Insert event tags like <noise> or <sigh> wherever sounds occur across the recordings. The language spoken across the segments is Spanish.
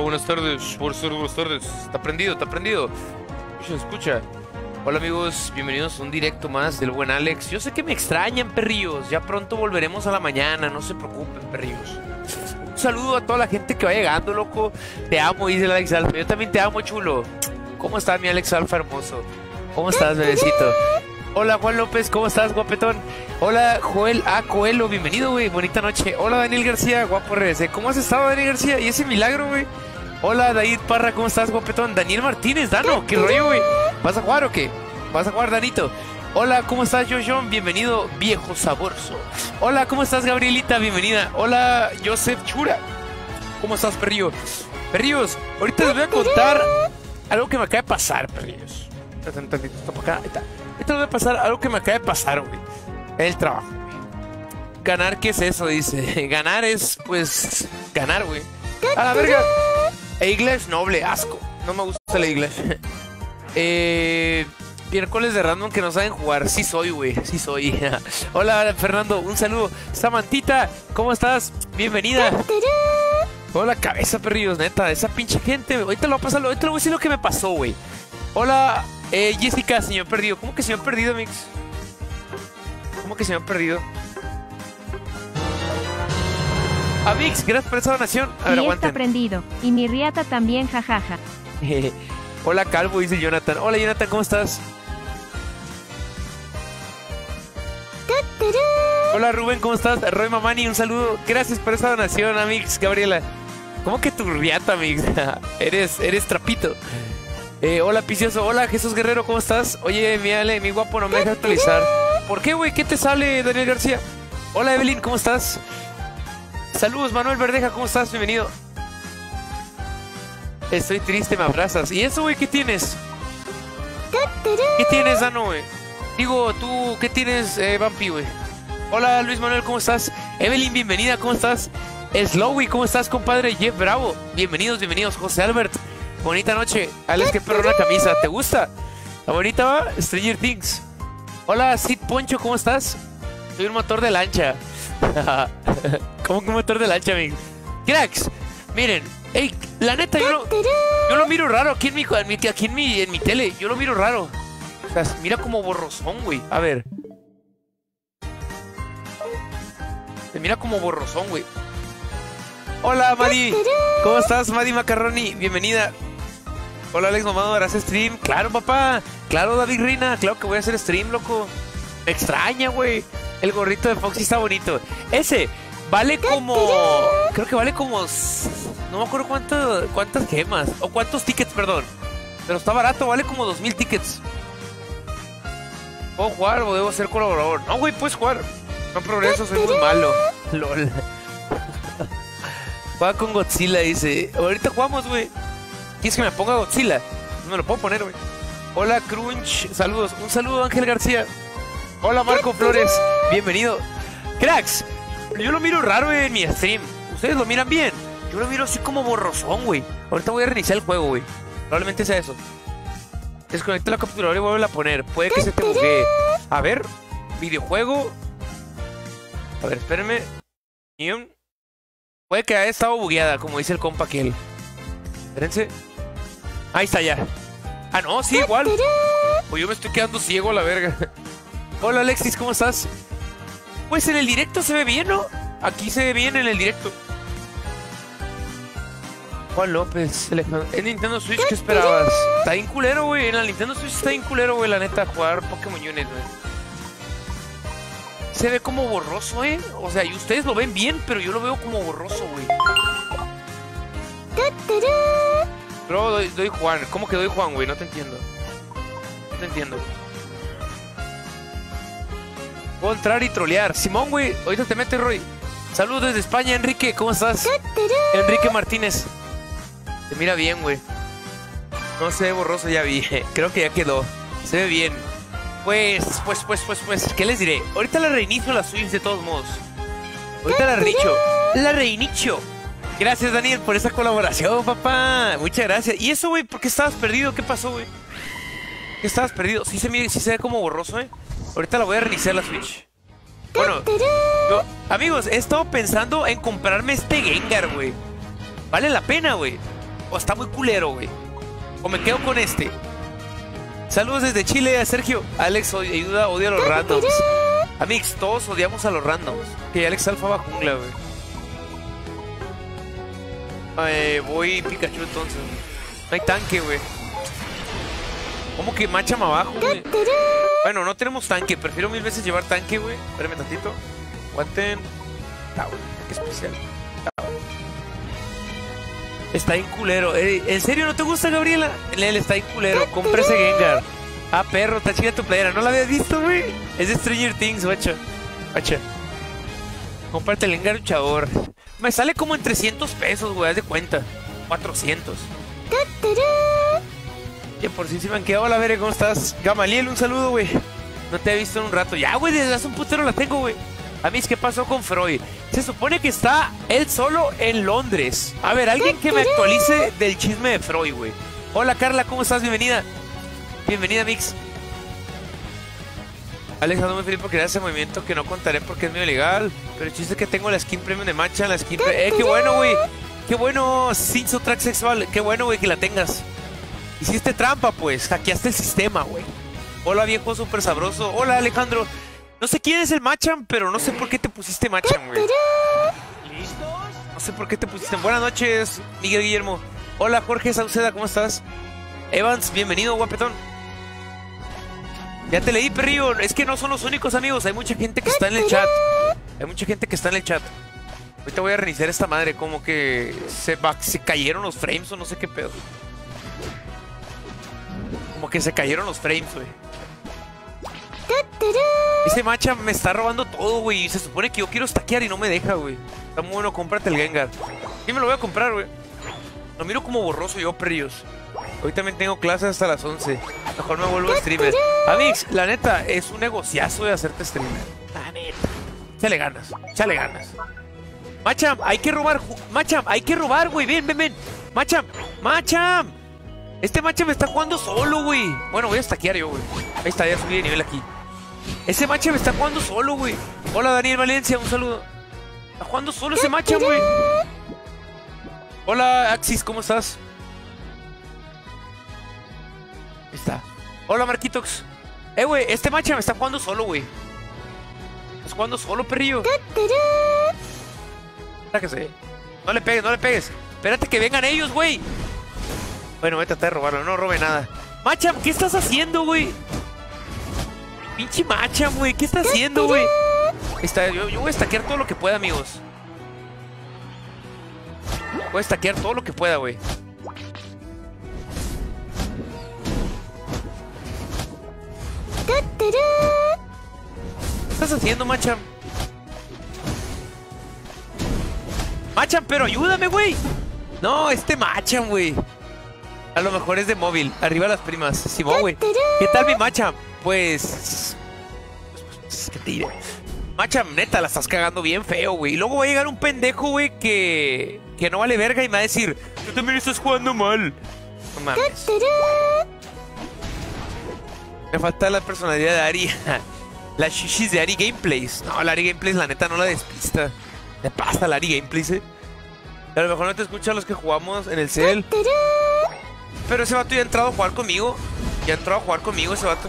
Buenas tardes. Buenas tardes, buenas tardes. Está prendido, está prendido. Escucha. Hola amigos, bienvenidos a un directo más del buen Alex. Yo sé que me extrañan, perrillos. Ya pronto volveremos a la mañana, no se preocupen, perrillos. Un saludo a toda la gente que va llegando, loco. Te amo, dice el Alex Alfa. Yo también te amo, chulo. ¿Cómo estás, mi Alex Alfa hermoso? ¿Cómo estás, bebecito? Hola, Juan López, ¿cómo estás, guapetón? Hola, Joel A. Coelho, bienvenido, güey. Bonita noche. Hola, Daniel García, guapo regresé. ¿Cómo has estado, Daniel García? ¿Y ese milagro, güey? Hola, David Parra, ¿cómo estás, guapetón? Daniel Martínez, Dano, ¿qué rollo, güey? ¿Vas a jugar o qué? ¿Vas a jugar, Danito? Hola, ¿cómo estás, John? Bienvenido, viejo saborzo. Hola, ¿cómo estás, Gabrielita? Bienvenida. Hola, Joseph Chura. ¿Cómo estás, perrillo? Perrillos, ahorita les voy a contar algo que me acaba de pasar, perrillos. Acá. Ahorita les voy a pasar algo que me acaba de pasar, güey. El trabajo. Ganar, ¿qué es eso? Dice. <laughs> Ganar es, pues, ganar, güey. A la verga. English noble, asco. No me gusta la English. <laughs> eh, miércoles de random que no saben jugar. Sí soy, güey. Sí soy. <laughs> Hola, Fernando. Un saludo. Samantita, ¿cómo estás? Bienvenida. Hola, cabeza, perrillos, neta. Esa pinche gente. Ahorita lo voy a pasar. Ahorita le voy a decir lo que me pasó, güey. Hola, eh, Jessica, señor perdido. ¿Cómo que señor perdido, Mix? ¿Cómo que señor perdido? Amix, gracias por esa donación. A ver, y está prendido. Y mi riata también, jajaja. <laughs> Hola, Calvo, dice Jonathan. Hola, Jonathan, ¿cómo estás? Hola, Rubén, ¿cómo estás? Roy Mamani, un saludo. Gracias por esa donación, Amix, Gabriela. ¿Cómo que tu riata, Amix? <laughs> eres, eres trapito. Eh, hola, Picioso. Hola, Jesús Guerrero, ¿cómo estás? Oye, mi Ale, mi guapo, no me deja actualizar. ¿Por qué, güey? ¿Qué te sale, Daniel García? Hola, Evelyn, ¿cómo estás? Saludos, Manuel Verdeja, ¿cómo estás? Bienvenido. Estoy triste, me abrazas. ¿Y eso, güey, qué tienes? ¿Qué tienes, Dano, güey? Digo, tú, ¿qué tienes, eh, Vampi, güey? Hola, Luis Manuel, ¿cómo estás? Evelyn, bienvenida, ¿cómo estás? Slowy, ¿cómo estás, compadre? Jeff Bravo, bienvenidos, bienvenidos. José Albert, bonita noche. Alex, qué perro la camisa, ¿te gusta? ¿La bonita va? Stranger Things. Hola, Sid Poncho, ¿cómo estás? Soy un motor de lancha. <laughs> ¿Cómo que un motor de lancha, amigo? Cracks, miren, ey, la neta, yo lo, yo lo miro raro aquí en mi- aquí en mi, en mi tele. Yo lo miro raro. O sea, mira como borrosón, güey. A ver. Se mira como borrosón, güey. Hola, Madi. ¿Cómo estás, Madi Macarroni? Bienvenida. Hola, Alex Mamado, ¿harás stream? Claro, papá. Claro, David Rina. Claro que voy a hacer stream, loco. Me extraña, güey. El gorrito de Foxy está bonito. Ese vale como. Creo que vale como. No me acuerdo cuánto, cuántas gemas. O cuántos tickets, perdón. Pero está barato, vale como dos mil tickets. ¿Puedo jugar o debo ser colaborador? No, güey, puedes jugar. No progreso, soy muy malo. <laughs> LOL. <laughs> Juega con Godzilla, dice. Ahorita jugamos, güey. ¿Quieres que me ponga Godzilla? No me lo puedo poner, güey. Hola, Crunch. Saludos. Un saludo, Ángel García. Hola, Marco Flores. Bienvenido. Cracks, yo lo miro raro en mi stream. ¿Ustedes lo miran bien? Yo lo miro así como borrosón, güey. Ahorita voy a reiniciar el juego, güey. Probablemente sea eso. Desconecta la capturadora y vuelve a poner. Puede que se te buguee. A ver, videojuego. A ver, espérenme. Puede que haya estado bugueada, como dice el compa aquel. Espérense. Ahí está ya. Ah, no, sí, igual. Pues yo me estoy quedando ciego a la verga. <laughs> Hola Alexis, ¿cómo estás? Pues en el directo se ve bien, ¿no? Aquí se ve bien en el directo. Juan López, Alejandro. En Nintendo Switch, ¿qué esperabas? Está bien culero, güey. En la Nintendo Switch está bien culero, güey, la neta, jugar Pokémon Unit, güey. Se ve como borroso, ¿eh? O sea, y ustedes lo ven bien, pero yo lo veo como borroso, güey. Bro, doy, doy Juan. ¿Cómo que doy Juan, güey? No te entiendo. No te entiendo. Puedo entrar y trolear. Simón, güey, ahorita te metes, Roy. Saludos desde España, Enrique. ¿Cómo estás? Enrique Martínez. Se mira bien, güey. No se ve borroso, ya vi. <laughs> Creo que ya quedó. Se ve bien. Pues, pues, pues, pues, pues, ¿qué les diré? Ahorita la reinicio la Switch de todos modos. Ahorita la reinicio. La reinicio. Gracias, Daniel, por esa colaboración, papá. Muchas gracias. ¿Y eso, güey? ¿Por qué estabas perdido? ¿Qué pasó, güey? ¿Qué estabas perdido? Sí se, mira- sí se ve como borroso, ¿eh? Ahorita la voy a reiniciar la Switch. Bueno, amigos, he estado pensando en comprarme este Gengar, güey. Vale la pena, güey. o está muy culero, güey. O me quedo con este. Saludos desde Chile a Sergio. Alex ayuda, odia a los randoms. Amix, todos odiamos a los randoms. Que Alex Alfa va jungla, güey. Eh, voy Pikachu entonces. No hay tanque, güey. ¿Cómo que Macham abajo, güey? Bueno, no tenemos tanque. Prefiero mil veces llevar tanque, güey. Espérame tantito. Aguanten. Ah, güey, qué especial. Está bien culero. Eh, ¿En serio no te gusta, Gabriela? Él está bien culero. Compra ese Gengar. Ah, perro, está chida tu playera. ¿No la habías visto, güey? Es de Stranger Things, guacha. Guacha. Comparte el Gengar luchador. Me sale como en 300 pesos, güey. Haz de cuenta. 400. Que por si se me han quedado la verga, ¿cómo estás? Gamaliel, un saludo, güey. No te he visto en un rato. Ya, güey, desde hace un putero la tengo, güey. A mí, ¿qué pasó con Freud? Se supone que está él solo en Londres. A ver, alguien que me actualice del chisme de Freud, güey. Hola, Carla, ¿cómo estás? Bienvenida. Bienvenida, Mix. Alex, ando muy feliz porque hace movimiento que no contaré porque es medio legal. Pero el chiste es que tengo la skin premium de matcha, la skin... ¡Eh, qué bueno, güey! ¡Qué bueno! Sin su track sexual. ¡Qué bueno, güey, que la tengas! Hiciste trampa, pues. Hackeaste el sistema, güey. Hola, viejo súper sabroso. Hola, Alejandro. No sé quién es el Machan, pero no sé por qué te pusiste Machan, güey. No sé por qué te pusiste. Buenas noches, Miguel Guillermo. Hola, Jorge Sauceda, ¿cómo estás? Evans, bienvenido, guapetón. Ya te leí, perrillo. Es que no son los únicos amigos. Hay mucha gente que está en el chat. Hay mucha gente que está en el chat. Ahorita voy a reiniciar esta madre. Como que se, va- se cayeron los frames o no sé qué pedo. Como que se cayeron los frames, güey. Ese macha me está robando todo, güey. Y se supone que yo quiero stackear y no me deja, güey. Está muy bueno, cómprate el Gengar. Sí, me lo voy a comprar, güey. Lo miro como borroso yo, perrillos. Hoy también tengo clases hasta las 11. Mejor me vuelvo streamer. Amix, la neta, es un negociazo de hacerte streamer. La neta. Échale ganas, échale ganas. Macham, hay que robar. Macham, hay que robar, güey. Ven, ven, ven. Macham, Macham. Este Macham está jugando solo, güey. Bueno, voy a stackear yo, güey. Ahí está, ya subí de nivel aquí. Ese Macham está jugando solo, güey. Hola, Daniel Valencia, un saludo. Está jugando solo ese Macham, güey. Hola, Axis, ¿cómo estás? Ahí está. Hola, Marquitox. Eh, güey, este Macham está jugando solo, güey. Estás jugando solo, perrillo. Sáquese. No le pegues, no le pegues. Espérate que vengan ellos, güey. Bueno, voy a tratar de robarlo. No robe nada. Macham, ¿qué estás haciendo, güey? Pinche Macham, güey. ¿Qué estás haciendo, güey? Está, yo, yo voy a stackear todo lo que pueda, amigos. Voy a stackear todo lo que pueda, güey. ¿Qué estás haciendo, Macham? Macham, pero ayúdame, güey. No, este Macham, güey. A lo mejor es de móvil. Arriba las primas. Simón, güey. ¿Qué tal mi Macham? Pues... pues, ¿Qué te diré? Macham, neta, la estás cagando bien feo, güey. Y luego va a llegar un pendejo, güey, que... Que no vale verga y me va a decir... Tú también estás jugando mal. No mames. Me falta la personalidad de Ari. <laughs> Las shishis de Ari Gameplays. No, la Ari Gameplays, la neta, no la despista. Me pasa la Ari Gameplays, eh. A lo mejor no te escuchan los que jugamos en el cel. Pero ese vato ya ha entrado a jugar conmigo. Ya ha entrado a jugar conmigo ese vato.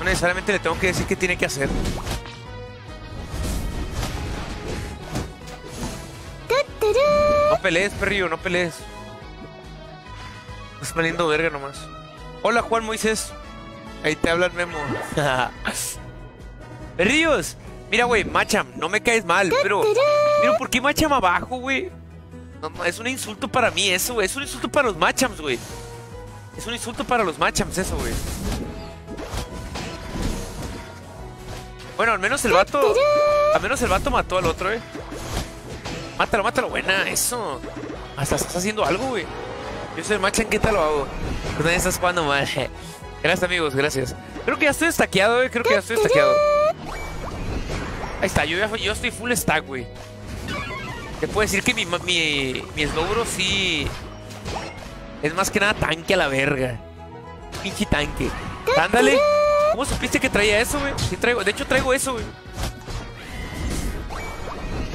No necesariamente le tengo que decir qué tiene que hacer. Pelees, perrillo, no pelees. Estás valiendo verga nomás. Hola, Juan Moisés. Ahí te habla el memo. <laughs> Perrillos. Mira, güey, Macham, no me caes mal, pero... Pero ¿por qué Macham abajo, güey? No, no, es un insulto para mí eso, güey. Es un insulto para los Machams, güey. Es un insulto para los Machams eso, güey. Bueno, al menos el vato... Al menos el vato mató al otro, eh. Mátalo, mátalo, buena, eso. Hasta estás haciendo algo, güey. Yo soy el Machan, ¿qué tal lo hago? Nadie estás jugando mal. <laughs> Gracias, amigos, gracias. Creo que ya estoy estaqueado, eh. Creo que ya estoy estaqueado. Ahí está, yo, estoy full stack, güey. Te puedo decir que mi, mi, mi Slowbro sí... Es más que nada tanque a la verga. Pinche tanque. Ándale. ¿Cómo supiste que traía eso, güey? Sí traigo, de hecho traigo eso, güey.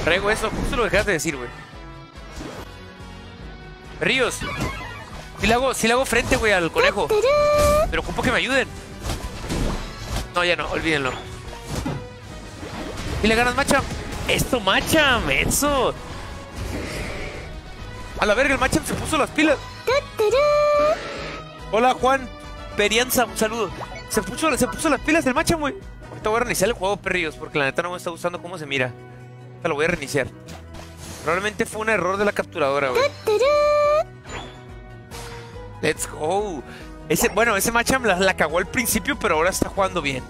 Traigo eso, justo lo dejaste de decir, güey. Ríos. Si le hago, si le hago frente, güey, al conejo. Pero ocupo que me ayuden. No, ya no, olvídenlo. Y le ganas Macham. Esto, Macham, eso. A la verga, el Macham se puso las pilas. Hola, Juan Perianza, un saludo. Se puso, se puso las pilas del Macham, güey. Ahorita voy a reiniciar el juego, perrillos, porque la neta no me está gustando cómo se mira. Lo voy a reiniciar. Probablemente fue un error de la capturadora, güey. Let's go. Ese, bueno, ese Macham la, la cagó al principio, pero ahora está jugando bien.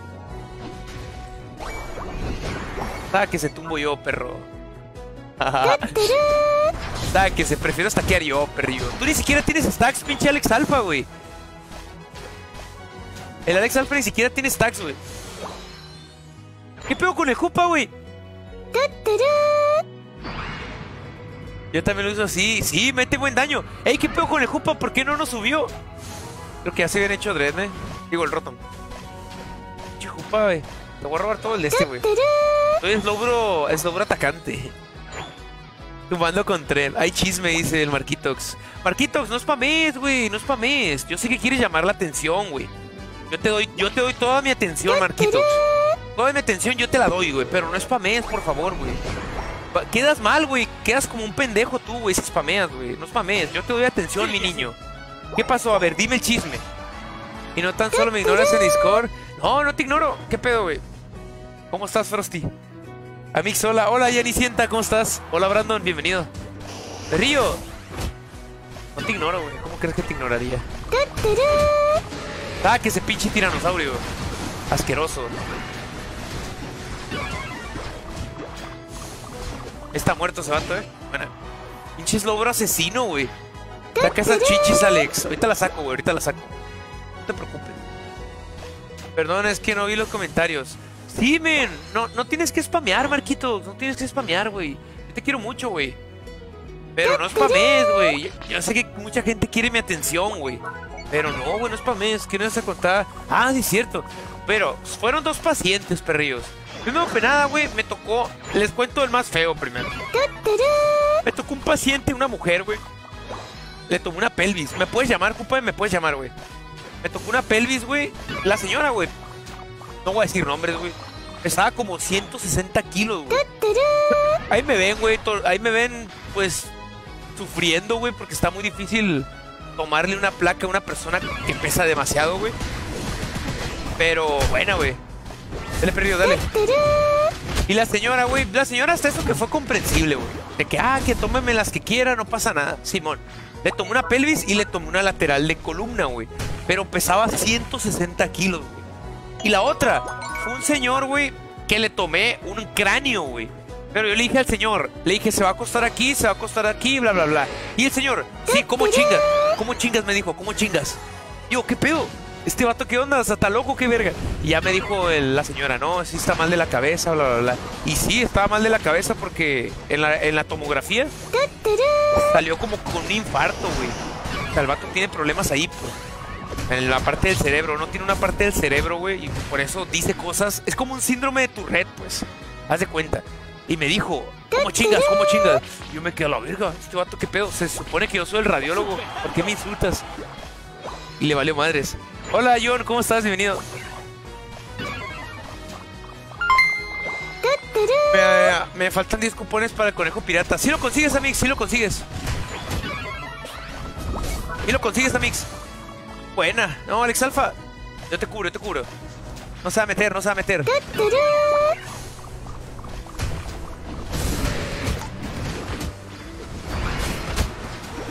Ah, que se tumbo yo, perro. <laughs> ah, que se prefiero stackear yo, perrillo. Tú ni siquiera tienes stacks, pinche Alex Alpha, güey. El Alex Alpha ni siquiera tiene stacks, güey. ¿Qué pedo con el Jupa, güey? Yo también lo uso así. Sí, mete buen daño. Ey, ¿qué pedo con el Jupa? ¿Por qué no nos subió? Creo que ya se habían hecho ¿eh? Digo, el Rotom. Pinche Jupa, güey. Te voy a robar todo el de este, güey. Soy Slowbro, Slowbro atacante. Tumbando con tren. Hay chisme, dice el Marquitox. Marquitox, no spames, güey. No spames. Yo sé que quieres llamar la atención, güey. Yo te doy, yo te doy toda mi atención, Marquitox. Toda mi atención yo te la doy, güey. Pero no spames, por favor, güey. Quedas mal, güey. Quedas como un pendejo tú, güey, si spameas, güey. No spamees. Yo te doy atención, mi niño. ¿Qué pasó? A ver, dime el chisme. Y no tan solo me ignoras en Discord. No, no te ignoro. ¿Qué pedo, güey? ¿Cómo estás, Frosty? Amix, hola. Hola, Yanicienta, ¿cómo estás? Hola, Brandon, bienvenido. Río. No te ignoro, güey. ¿Cómo crees que te ignoraría? Ah, que ese pinche tiranosaurio. Asqueroso. Está muerto ese vato, eh. Bueno. Pinche Slowbro asesino, güey. Saca esas chichis, Alex. Ahorita la saco, güey. Ahorita la saco. No te preocupes. Perdón, es que no vi los comentarios. Sí, men. No, no tienes que spamear, Marquitos. No tienes que spamear, güey. Yo te quiero mucho, güey. Pero no spamees, güey. Yo, yo sé que mucha gente quiere mi atención, güey. Pero no, güey, no spamees. ¿Qué no se contar? Ah, sí, es cierto. Pero fueron dos pacientes, perrillos. Primero que nada, güey, me tocó. Les cuento el más feo primero. Me tocó un paciente, una mujer, güey. Le tomó una pelvis. ¿Me puedes llamar, compadre? Me puedes llamar, güey. Me tocó una pelvis, güey. La señora, güey. No voy a decir nombres, güey. Pesaba como 160 kilos, güey. Ahí me ven, güey. Ahí me ven, pues, sufriendo, güey, porque está muy difícil tomarle una placa a una persona que pesa demasiado, güey. Pero, bueno, güey. Dale, perdido, dale. Y la señora, güey, la señora hasta eso que fue comprensible, güey. De que, ah, que tómeme las que quiera, no pasa nada. Simón. Le tomó una pelvis y le tomó una lateral de columna, güey. Pero pesaba 160 kilos, güey. Y la otra, fue un señor, güey, que le tomé un cráneo, güey. Pero yo le dije al señor, le dije, se va a acostar aquí, se va a acostar aquí, bla, bla, bla. Y el señor, sí, ¿cómo chingas? ¿Cómo chingas? Me dijo, ¿cómo chingas? Digo, ¿qué pedo? Este vato, ¿qué onda? ¿Está loco? ¿Qué verga? Y ya me dijo la señora, no, sí está mal de la cabeza, bla, bla, bla. Y sí, estaba mal de la cabeza porque en la, tomografía salió como con un infarto, güey. O sea, el vato tiene problemas ahí, pues. En la parte del cerebro, no tiene una parte del cerebro, güey, y por eso dice cosas. Es como un síndrome de Tourette, pues. Haz de cuenta. Y me dijo, ¿cómo chingas? ¿Cómo chingas? Yo me quedé a la verga. Este vato, ¿qué pedo? Se supone que yo soy el radiólogo. ¿Por qué me insultas? Y le valió madres. Hola, John, ¿cómo estás? Bienvenido. Me, me faltan 10 cupones para el conejo pirata. Si lo consigues, Amix, si lo consigues. Y lo consigues, Amix. Buena. No, Alex Alfa. Yo te cubro, yo te cubro. No se va a meter, no se va a meter.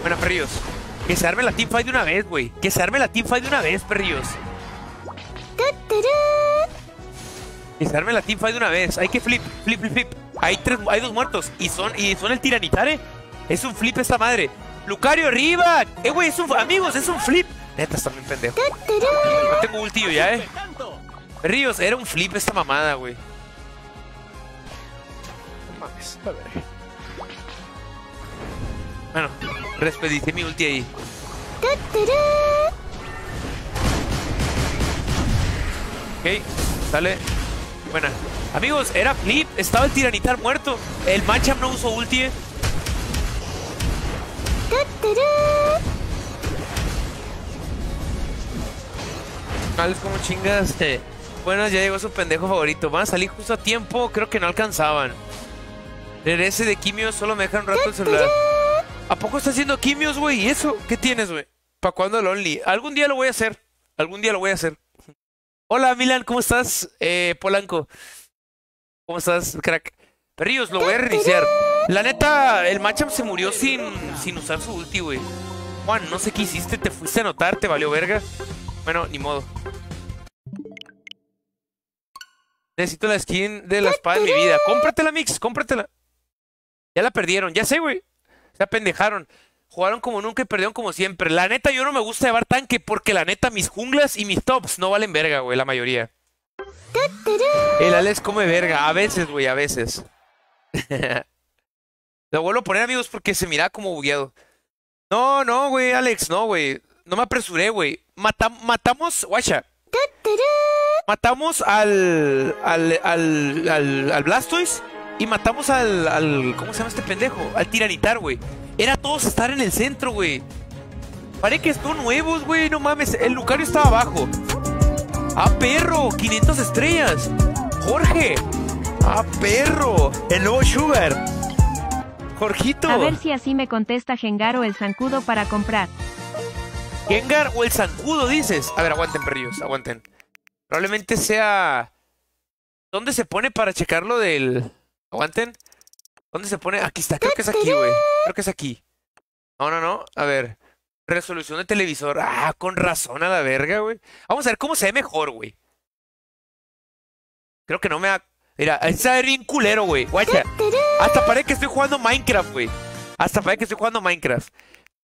Buena, perrillos. Que se arme la teamfight de una vez, güey. Que se arme la teamfight de una vez, perrillos. Que se arme la teamfight de una vez. Hay que flip, flip, flip, flip. Hay tres, hay dos muertos. Y son, y son el tiranitare. Es un flip esta madre. Lucario arriba. Eh, güey, es un. Amigos, es un flip. Neta, está bien pendejo. No tengo ultillo ya, eh. Perrillos, era un flip esta mamada, güey. No mames, a ver. Bueno, Crespo dice mi ulti ahí. Ok, sale. Buena. Amigos, era flip. Estaba el tiranitar muerto. El Machamp no usó ulti. Alex, como chingas. <laughs> Bueno, ya llegó su pendejo favorito. Van a salir justo a tiempo. Creo que no alcanzaban. Regrese de quimio, solo me dejan un rato el celular. ¿A poco está haciendo quimios, güey? ¿Y eso? ¿Qué tienes, güey? ¿Para cuándo el Only? Algún día lo voy a hacer. Algún día lo voy a hacer. Hola, Milan, ¿cómo estás? Eh, Polanco. ¿Cómo estás, crack? Perrillos, lo voy a reiniciar. La neta, el matchup se murió sin, sin usar su ulti, güey. Juan, no sé qué hiciste, te fuiste a anotar, te valió verga. Bueno, ni modo. Necesito la skin de la espada en mi vida. Cómpratela, Mix, cómpratela. Ya la perdieron, ya sé, güey. Se apendejaron. Jugaron como nunca y perdieron como siempre. La neta, yo no me gusta llevar tanque porque la neta, mis junglas y mis tops no valen verga, güey, la mayoría. El Alex come verga. A veces, güey, a veces. <laughs> Lo vuelvo a poner, amigos, porque se mira como bugueado. No, no, güey, Alex, no, güey. No me apresuré, güey. Matam- matamos, guacha. Matamos al, al, al, al, al Blastoise y matamos al, al, ¿cómo se llama este pendejo? Al Tiranitar, güey. Era todos estar en el centro, güey. Parece que son nuevos, güey, no mames. El Lucario estaba abajo. ¡Ah, perro! 500 estrellas. Jorge. ¡Ah, perro! El nuevo Sugar. Jorgito. A ver si así me contesta Gengaro el zancudo para comprar. Gengar o el zancudo, dices. A ver, aguanten, perrillos, aguanten. Probablemente sea. ¿Dónde se pone para checar lo del. Aguanten. ¿Dónde se pone? Aquí está, creo que es aquí, güey. Creo que es aquí. No, no, no. A ver. Resolución de televisor. Ah, con razón a la verga, güey. Vamos a ver cómo se ve mejor, güey. Creo que no me ha. Mira, está bien culero, güey. Guacha. Hasta parece que estoy jugando Minecraft, güey. Hasta parece que estoy jugando Minecraft.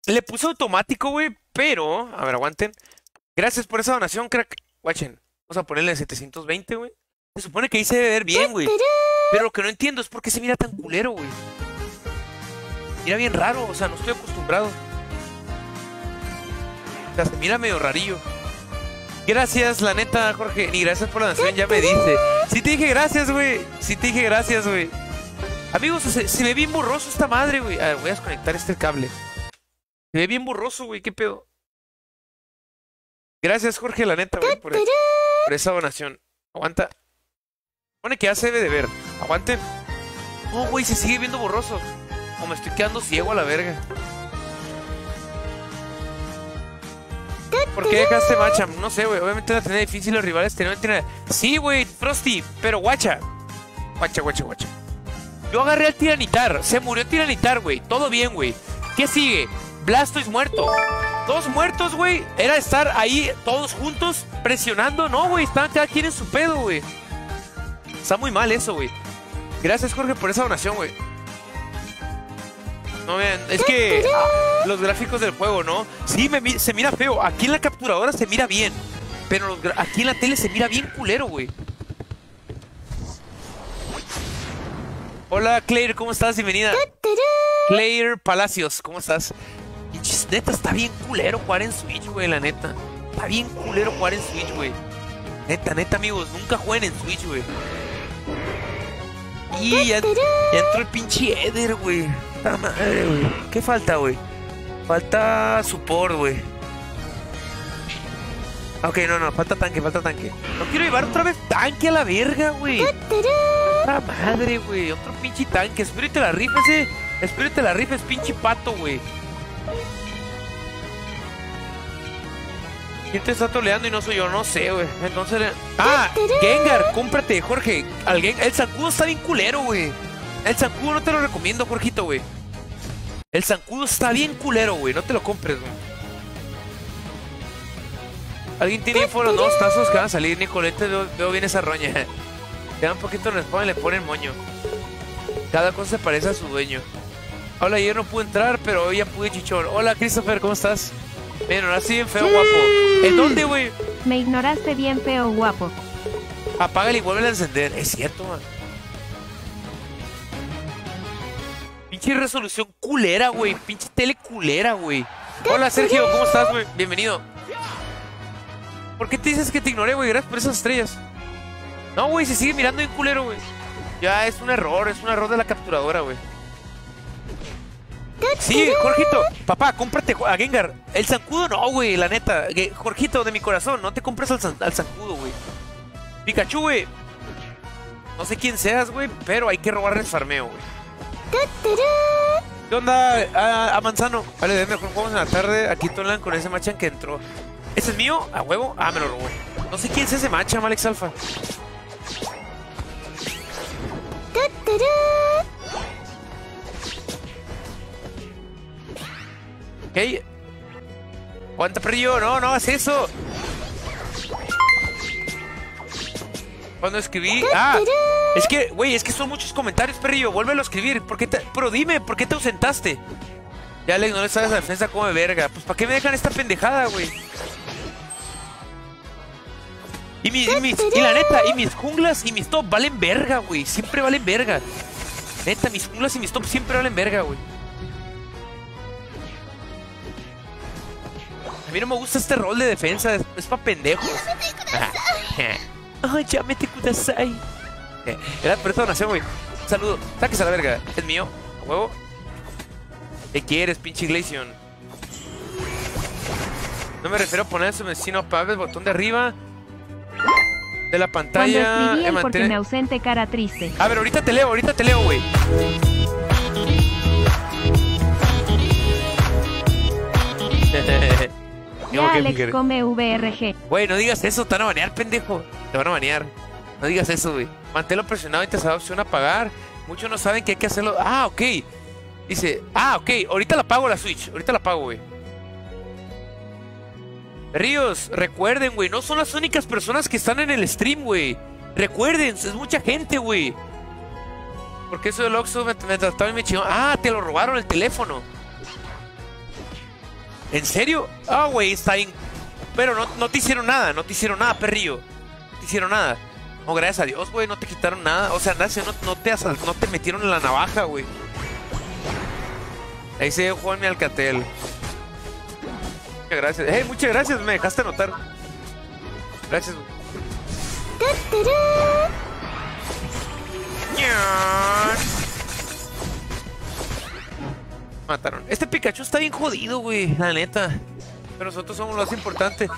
Le puse automático, güey, pero... A ver, aguanten. Gracias por esa donación, crack. Watchen. Vamos a ponerle 720, güey. Se supone que ahí se debe ver bien, güey. Pero lo que no entiendo es por qué se mira tan culero, güey. Mira bien raro, o sea, no estoy acostumbrado. O sea, se mira medio rarillo. Gracias, la neta, Jorge. Ni gracias por la donación, ya me dice. Sí te dije gracias, güey. Sí te dije gracias, güey. Amigos, se, se ve bien borroso esta madre, güey. A ver, voy a desconectar este cable. Se ve bien borroso, güey. ¿Qué pedo? Gracias, Jorge, la neta, güey, por esa donación. Aguanta. Pone que ya se debe de ver. Aguanten. No, güey, se sigue viendo borroso. O me estoy quedando ciego a la verga. ¿Por qué dejaste Macham? No sé, güey. Obviamente la tenía difícil los rivales. Tenían, tenían... Sí, güey, Frosty. Pero guacha. Guacha, guacha, guacha. Yo agarré al Tiranitar. Se murió Tiranitar, güey. Todo bien, güey. ¿Qué sigue? Blastoise muerto. Todos muertos, güey. Era estar ahí todos juntos presionando. No, güey. Estaban cada quien en su pedo, güey. Está muy mal eso, güey. Gracias, Jorge, por esa donación, güey. No vean, es que los gráficos del juego, ¿no? Sí, me se mira feo. Aquí en la capturadora se mira bien. Pero aquí en la tele se mira bien culero, güey. Hola, Claire, ¿cómo estás? Bienvenida. Claire Palacios, ¿cómo estás? Neta, está bien culero jugar en Switch, güey, la neta. Está bien culero jugar en Switch, güey. Neta, neta, amigos, nunca jueguen en Switch, güey. Y ya, entró el pinche Eder, güey. Puta madre, güey. ¿Qué falta, güey? Falta support, güey. Ok, no, no, falta tanque, falta tanque. No quiero llevar otra vez tanque a la verga, güey. Puta madre, güey. Otro pinche tanque. Espero la rifes, eh. Espero y te la pinche pato, güey. ¿Quién te está toleando y no soy yo? No sé, güey. Entonces. le- Ah, Gengar, cómprate, Jorge. Al Gen- El zancudo está bien culero, güey. El zancudo no te lo recomiendo, Jorgito, güey. El zancudo está bien culero, güey. No te lo compres, güey. ¿Alguien tiene info los nuevos tazos que van a salir, Nicolete? Veo, veo bien esa roña. Le dan un poquito de respawn y le ponen moño. Cada cosa se parece a su dueño. Hola, ayer no pude entrar, pero hoy ya pude chichón. Hola, Christopher, ¿cómo estás? Bien, ahora sí bien feo, guapo. ¿En dónde, güey? Me ignoraste bien feo guapo. Apágale y vuelve a encender. Es cierto, man. Pinche resolución culera, güey. Pinche tele culera, güey. Hola, Sergio, ¿cómo estás, güey? Bienvenido. ¿Por qué te dices que te ignoré, güey? Gracias por esas estrellas. No, güey, se sigue mirando bien culero, güey. Ya es un error, es un error de la capturadora, güey. Sí, Jorgito, papá, cómprate a Gengar. El zancudo no, güey, la neta. Jorgito, de mi corazón, no te compres al, al zancudo, güey. Pikachu, güey. No sé quién seas, güey, pero hay que robarle el farmeo, güey. ¿Qué onda, a, a Manzano? Vale, de mejor jugamos en la tarde. Aquí Tolan con ese machan que entró. ¿Ese es mío? ¿A huevo? Ah, me lo robó. No sé quién es ese machan, Alex Alfa. Ok. Aguanta, perrillo. No, no hagas eso. Cuando escribí. Ah, es que, güey, es que son muchos comentarios, perrillo. Vuélvelo a escribir. ¿Por qué te... Pero dime, ¿por qué te ausentaste? Ya, Alex, no le sabes la defensa como de verga. Pues, ¿para qué me dejan esta pendejada, güey? Y, mis- y la neta, y mis junglas y mis top valen verga, güey. Siempre valen verga. Neta, mis junglas y mis top siempre valen verga, güey. A mí no me gusta este rol de defensa, es, es pa' pendejos. Ay, ya mete kudasai. Eh, Era personación, güey. Un saludo. Sáquese a la verga. Es mío. ¿A huevo? ¿Qué quieres, pinche Glaceon? No me refiero a poner su vecino para el botón de arriba de la Cuando pantalla. escribí eh, porque me ausente cara triste. A ver, ahorita te leo, ahorita te leo, güey. <laughs> Ya que Alex fijar. come VRG. Güey, no digas eso, te van a banear, pendejo. Te van a banear. No digas eso, güey. Manténlo presionado y te da opción a apagar. Muchos no saben que hay que hacerlo. Ah, ok. Dice, ah, ok. Ahorita la apago la Switch. Ahorita la apago, güey. Ríos, recuerden, güey. No son las únicas personas que están en el stream, güey. Recuerden, es mucha gente, güey. Porque eso del Oxxo me, me trataba y me chingó. Ah, te lo robaron el teléfono. ¿En serio? Ah, güey, está bien. Pero no, no te hicieron nada, no te hicieron nada, perrillo. No te hicieron nada. No, gracias a Dios, güey, no te quitaron nada. O sea, Nacio, no, no, te, asal- no te metieron en la navaja, güey. Ahí se Juan mi Alcatel. Muchas gracias. Eh, muchas gracias, me dejaste anotar. Gracias, güey. Mataron. Este Pikachu está bien jodido, güey, la neta. Pero nosotros somos lo más importante.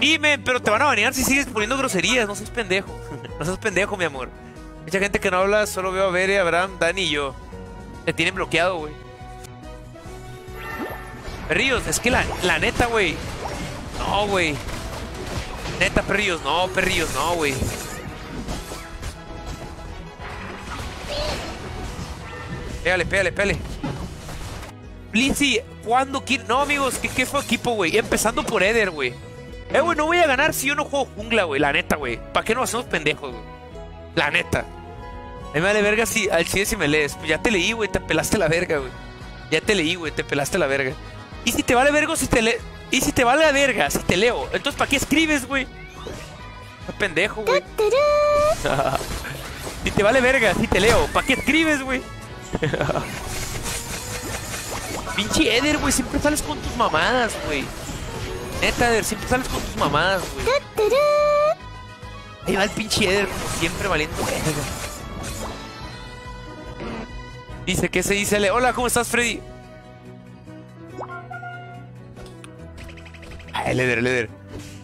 Sí, men, pero te van a banear si sigues poniendo groserías. No seas pendejo. <laughs> No seas pendejo, mi amor. Mucha gente que no habla, solo veo a Bere, Abraham, Dani y yo. Te tienen bloqueado, güey. Perrillos, es que la, la neta, güey. No, güey. Neta, perrillos, no, perrillos, no, güey. Pégale, pégale, pégale. Blizzy, ¿cuándo quiere? No, amigos, ¿qué, qué fue equipo, güey? Empezando por Eder, güey. Eh, güey, no voy a ganar si yo no juego jungla, güey. La neta, güey. ¿Para qué nos hacemos pendejos, güey? La neta. A mí me vale verga si al chile si me lees. Pues ya te leí, güey. Te pelaste la verga, güey. Ya te leí, güey. Te pelaste la verga. ¿Y si te vale verga si te le... ¿Y si te vale la verga si te leo? Entonces, ¿para qué escribes, güey? Pendejo, güey. <laughs> si te vale verga si te leo, ¿para qué escribes, güey? <laughs> Pinche Eder, güey, siempre sales con tus mamadas, güey. Neta, Eder, siempre sales con tus mamadas, güey. Ahí va el pinche Eder, como siempre valiendo verga. Dice, ¿qué se dice? Le- Hola, ¿cómo estás, Freddy? Ah, el Eder, el Eder.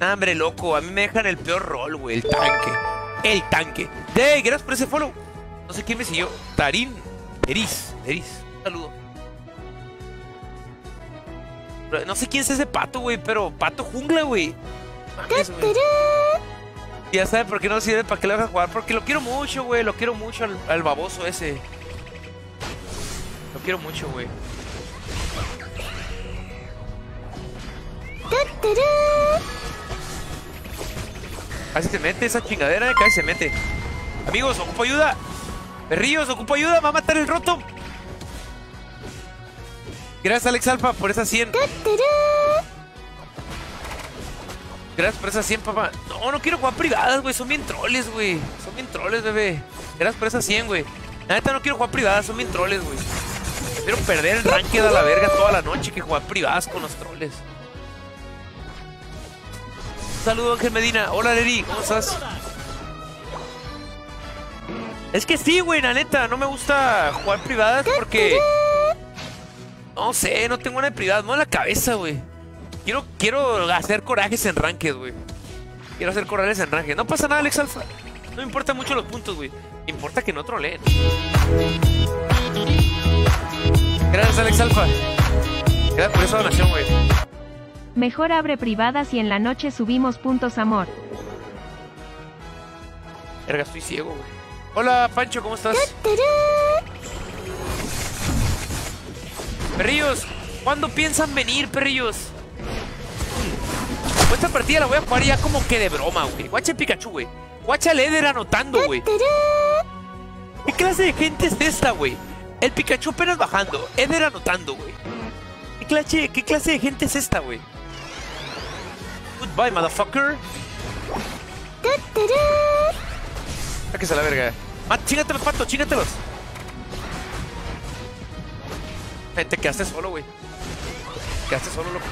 Ah, hombre, loco, a mí me dejan el peor rol, güey, el tanque. El tanque. Dey, gracias por ese follow. No sé quién me siguió. Tarín. Eris. Eris. Un saludo. No sé quién es ese pato, güey, pero pato jungla, güey. Ya sabe por qué no sirve, para qué le vas a jugar. Porque lo quiero mucho, güey. Lo quiero mucho al, al baboso ese. Lo quiero mucho, güey. Casi se mete esa chingadera, casi se mete. Amigos, ocupo ayuda. Perrillos, ocupo ayuda, va a matar el roto. Gracias, Alex Alfa, por esa 100. Gracias por esa 100, papá. No, no quiero jugar privadas, güey. Son bien troles, güey. Son bien troles, bebé. Gracias por esa 100, güey. La neta no quiero jugar privadas, son bien troles, güey. Quiero perder el ranked a la verga toda la noche que jugar privadas con los troles. Un saludo, Ángel Medina. Hola, Leri, ¿cómo estás? Es que sí, güey, la neta, no me gusta jugar privadas porque No sé, no tengo una de privada. No la cabeza, güey. Quiero, quiero hacer corajes en ranked, güey. Quiero hacer corajes en ranked. No pasa nada, Alex Alfa. No me importan mucho los puntos, güey. Me importa que no troleen. Gracias, Alex Alfa. Gracias por esa donación, güey. Mejor abre privadas y en la noche subimos puntos amor. Verga, estoy ciego, güey. Hola, Pancho, ¿cómo estás? Perrillos, ¿cuándo piensan venir, perrillos? Esta partida la voy a jugar ya como que de broma, güey. Guacha el Pikachu, güey. Guacha el Eder anotando, güey. ¿Qué clase de gente es esta, güey? El Pikachu apenas bajando. Eder anotando, güey. ¿Qué clase, ¿Qué clase de gente es esta, güey? Goodbye, motherfucker. Sáquese a la verga. Ah, chíngatelos, pato, chíngatelos. Te quedaste solo, güey. Te quedaste solo, loco.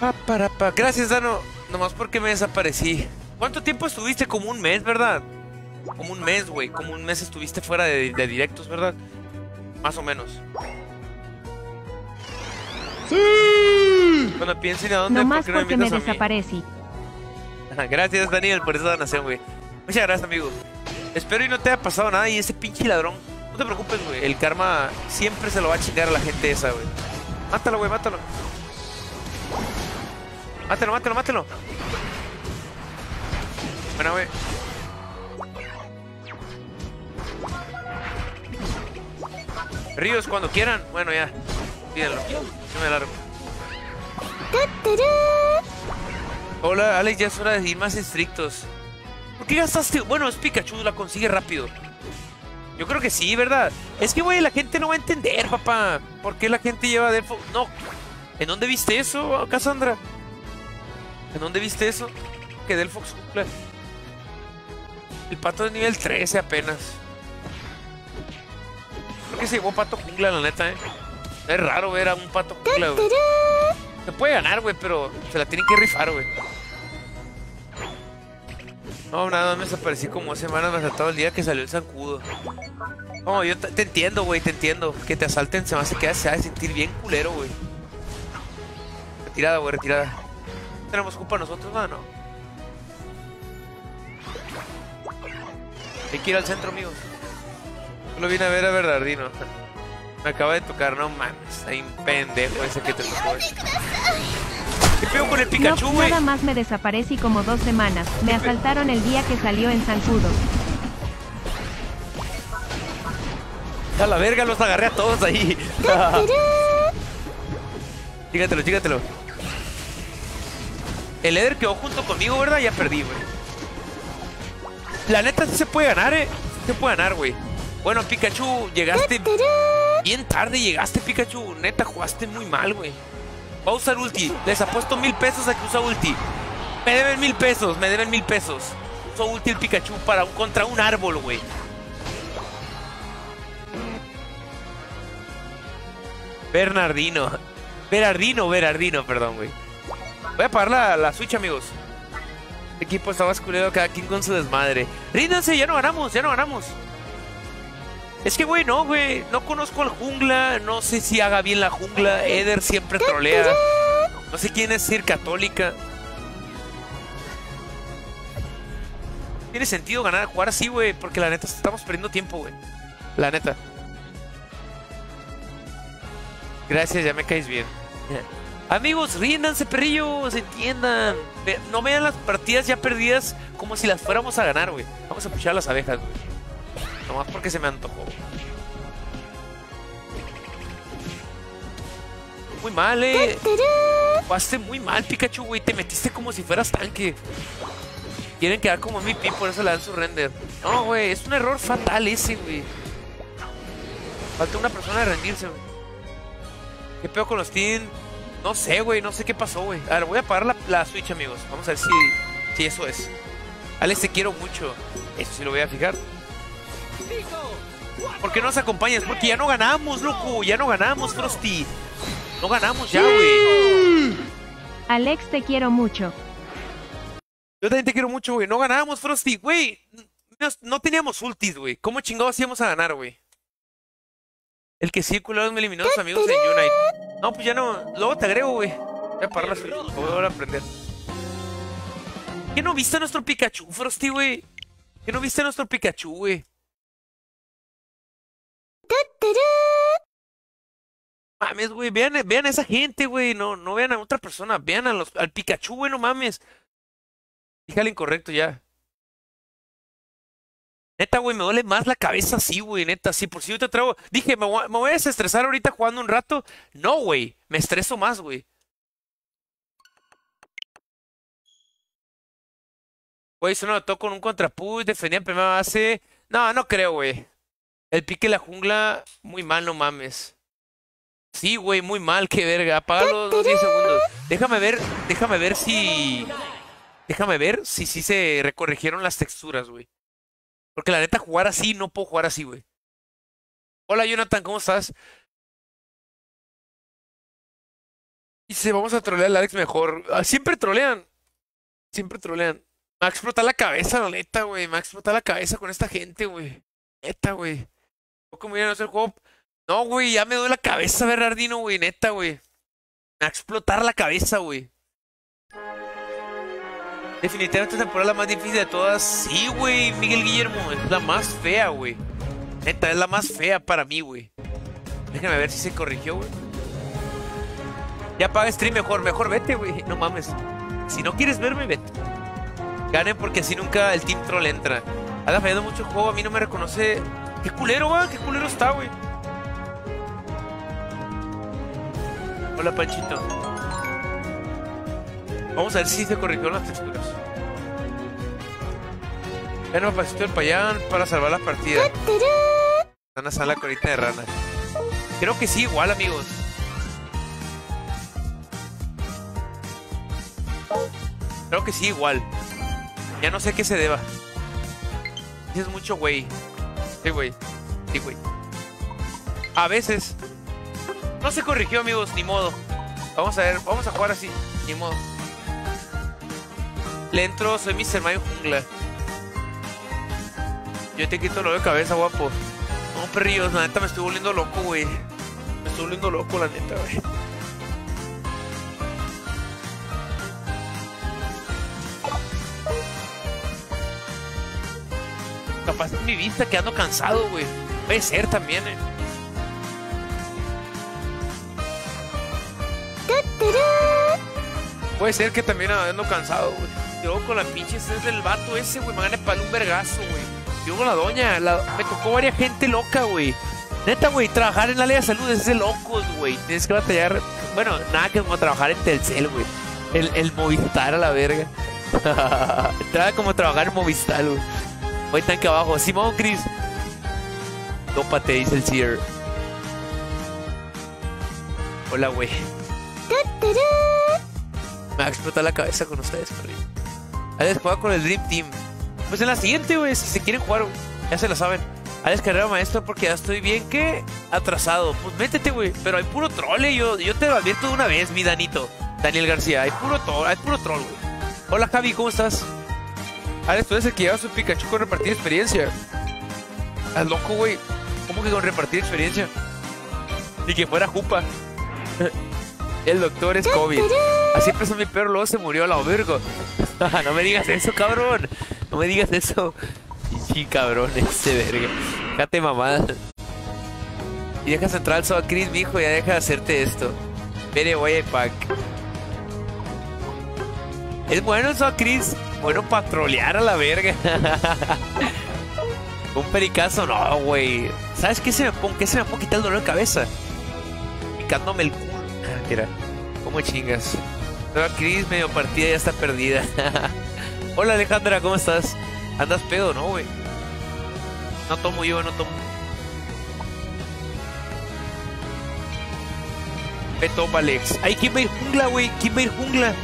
Pa, para, pa. Gracias, Dano. Nomás porque me desaparecí. ¿Cuánto tiempo estuviste? Como un mes, ¿verdad? Como un mes, güey. Como un mes estuviste fuera de, de directos, ¿verdad? Más o menos. Cuando piensen a dónde, No ¿por qué no me porque me mí? desaparecí. <laughs> Gracias, Daniel, por esa donación, güey. Muchas gracias, amigo. Espero y no te haya pasado nada y ese pinche ladrón. No te preocupes, güey. El karma siempre se lo va a chingar a la gente esa, güey. Mátalo, güey, mátalo. Mátalo, mátalo, mátalo. Bueno, güey. Ríos, cuando quieran. Bueno, ya. Pídelo. Yo me largo. Hola, Alex, ya es hora de ir más estrictos. ¿Por qué gastaste? Bueno, es Pikachu, la consigue rápido. Yo creo que sí, ¿verdad? Es que, güey, la gente no va a entender, papá. ¿Por qué la gente lleva Delfo? No. ¿En dónde viste eso, Cassandra? ¿En dónde viste eso? Que Delfox cumple. El pato es nivel 13 apenas. Creo que se llevó pato jungla, la neta, eh. Es raro ver a un pato jungla, güey. Se puede ganar, güey, pero se la tienen que rifar, güey. No, nada, me desaparecí como dos semanas, me todo el día que salió el zancudo. No, yo te, te entiendo, güey, te entiendo. Que te asalten se me hace que se ha de sentir bien culero, güey. Retirada, güey, retirada. Tenemos culpa nosotros, mano. Hay que ir al centro, amigos. Solo vine a ver a Bernardino. Me acaba de tocar, no mames. Hay un pendejo ese que te tocó. ¿Qué pedo con el Pikachu, No, nada más me desaparecí como dos semanas. Me asaltaron el día que salió en Zancudo. A la verga, los agarré a todos ahí. <laughs> chígatelo, chígatelo. El Eder quedó junto conmigo, ¿verdad? Ya perdí, güey. La neta sí se puede ganar, eh. Sí se puede ganar, güey. Bueno, Pikachu, llegaste bien tarde, llegaste, Pikachu. Neta, jugaste muy mal, güey. Va a usar ulti. Les apuesto mil pesos a que usa ulti. Me deben mil pesos, me deben mil pesos. Usó ulti el Pikachu para contra un árbol, güey. Bernardino. Berardino, Berardino, perdón, güey. Voy a apagar la, la Switch, amigos. El equipo está más cada quien con su desmadre. Ríndanse, ya no ganamos, ya no ganamos. Es que, güey, no, güey. No conozco al jungla. No sé si haga bien la jungla. Eder siempre trolea. No sé quién es Sir Católica. Tiene sentido ganar, jugar así, güey. Porque la neta estamos perdiendo tiempo, güey. La neta. Gracias, ya me caes bien. Amigos, ríndanse, perrillos, entiendan. No vean las partidas ya perdidas como si las fuéramos a ganar, güey. Vamos a puchar a las abejas, güey. Nomás porque se me antojó. Muy mal, eh. Jugaste muy mal, Pikachu, güey. Te metiste como si fueras tanque. Quieren quedar como MVP, por eso le dan su render. No, güey, es un error fatal ese, güey. Falta una persona de rendirse, güey. ¿Qué pedo con los team? No sé, güey, no sé qué pasó, güey. A ver, voy a apagar la, la Switch, amigos. Vamos a ver si, si eso es. Alex, te quiero mucho. Eso sí lo voy a fijar. ¿Por qué no nos acompañas? Porque ya no ganamos, loco. Ya no ganamos, Frosty. No ganamos ya, güey. Alex, te quiero mucho. Yo también te quiero mucho, güey. No ganamos, Frosty, güey. No teníamos ultis, güey. ¿Cómo chingados íbamos a ganar, güey? El que sí, culeros, me eliminó a sus amigos en Unite. No, pues ya no. Luego te agrego, güey. Voy a parar la Switch. Voy a volver a aprender. ¿Qué no viste a nuestro Pikachu, Frosty, güey? ¿Qué no viste a nuestro Pikachu, güey? Mames, güey, vean, vean a esa gente, güey. No, no vean a otra persona. Vean a los, al Pikachu, güey, no mames. Fíjale incorrecto ya. Neta, güey, me duele más la cabeza así, güey, neta. Sí, por si yo te traigo. Dije, me voy, me voy a desestresar ahorita jugando un rato. No, güey. Me estreso más, güey. Güey, se notó con un contrapush, defendía en primera base. No, no creo, güey. El pique la jungla, muy mal, no mames. Sí, güey, muy mal, qué verga. Apágalo unos 10 segundos. Déjame ver, déjame ver si. Déjame ver si sí se recorrigieron las texturas, güey. Porque la neta, jugar así, no puedo jugar así, güey. Hola, Jonathan, ¿cómo estás? Dice, vamos a trolear al Alex mejor. Ah, siempre trolean. Siempre trolean. Me va a explotar la cabeza, la neta, güey. Me va a explotar la cabeza con esta gente, güey. Neta, güey. Poco me no el juego. No, güey, ya me duele la cabeza, Bernardino, güey. Neta, güey. Me va a explotar la cabeza, güey. Definitivamente esta temporada la más difícil de todas. Sí, güey, Miguel Guillermo. Es la más fea, güey. Neta, es la más fea para mí, güey. Déjame ver si se corrigió, güey. Ya paga stream mejor. Mejor vete, güey. No mames. Si no quieres verme, vete. Ganen porque así nunca el Team Troll entra. Anda fallando mucho el juego. A mí no me reconoce. Qué culero, va. Qué culero está, güey. Hola, Panchito. Vamos a ver si se corrigieron las texturas. Ya no pasito el payán para salvar la partida. Van a salir la corita de rana. Creo que sí, igual, amigos. Creo que sí, igual. Ya no sé qué se deba. Es mucho, güey. Sí, güey. Sí, güey. A veces. No se corrigió, amigos, ni modo. Vamos a ver, vamos a jugar así, ni modo. Le entro, soy Mr. Mario Jungla. Yo te quito lo de cabeza, guapo. No, perrillos, la neta me estoy volviendo loco, güey. Me estoy volviendo loco, la neta, güey. Capaz es mi vista que ando cansado, güey. Puede ser también, eh. Puede ser que también ando cansado, güey. Yo con la pinche estrés del vato ese, güey. Me gané para un vergazo, güey. Yo con la doña. Me tocó varias gente loca, güey. Neta, güey, trabajar en la ley de salud es de locos, güey. Tienes que batallar. Bueno, nada que como trabajar en Telcel, güey. El, el Movistar a la verga. <laughs> Traba como trabajar en Movistar, güey. Voy tanque abajo. Simón, Chris. Tópate, dice el Seer. Hola, güey. Me va a explotar la cabeza con ustedes, perrillo. Alex juega con el Dream Team. Pues en la siguiente, güey, si se quieren jugar, ya se la saben. Alex Carrera Maestro, porque ya estoy bien que atrasado. Pues métete, güey. Pero hay puro troll, eh. yo, yo te lo advierto de una vez, mi Danito. Daniel García, hay puro hay puro troll, güey. Hola, Javi, ¿cómo estás? Alex, tú eres el que lleva su Pikachu con repartir experiencia. Estás loco, güey. ¿Cómo que con repartir experiencia? Ni que fuera Jupa. <laughs> El doctor es COVID. Así empezó mi perro, luego se murió la Virgo. <laughs> no me digas eso, cabrón. No me digas eso. Sí, cabrón, ese verga. Déjate mamada. Y dejas entrar al Soa Chris, mijo, ya deja de hacerte esto. Mire, voy a pack. Es bueno el Soa Chris. Bueno, patrolear a la verga. <laughs> Un pericazo, no, güey. ¿Sabes qué se me pone? ¿Qué se me puede quitar el dolor de cabeza? Picándome el culo. Ah, Mira, ¿cómo chingas? Soa Chris, medio partida, ya está perdida. <laughs> Hola Alejandra, ¿cómo estás? ¿Andas pedo, no, güey? No tomo yo, no tomo. Ve, toma, Alex. Ay, ¿quién va a ir jungla, güey? ¿Quién va a ir jungla?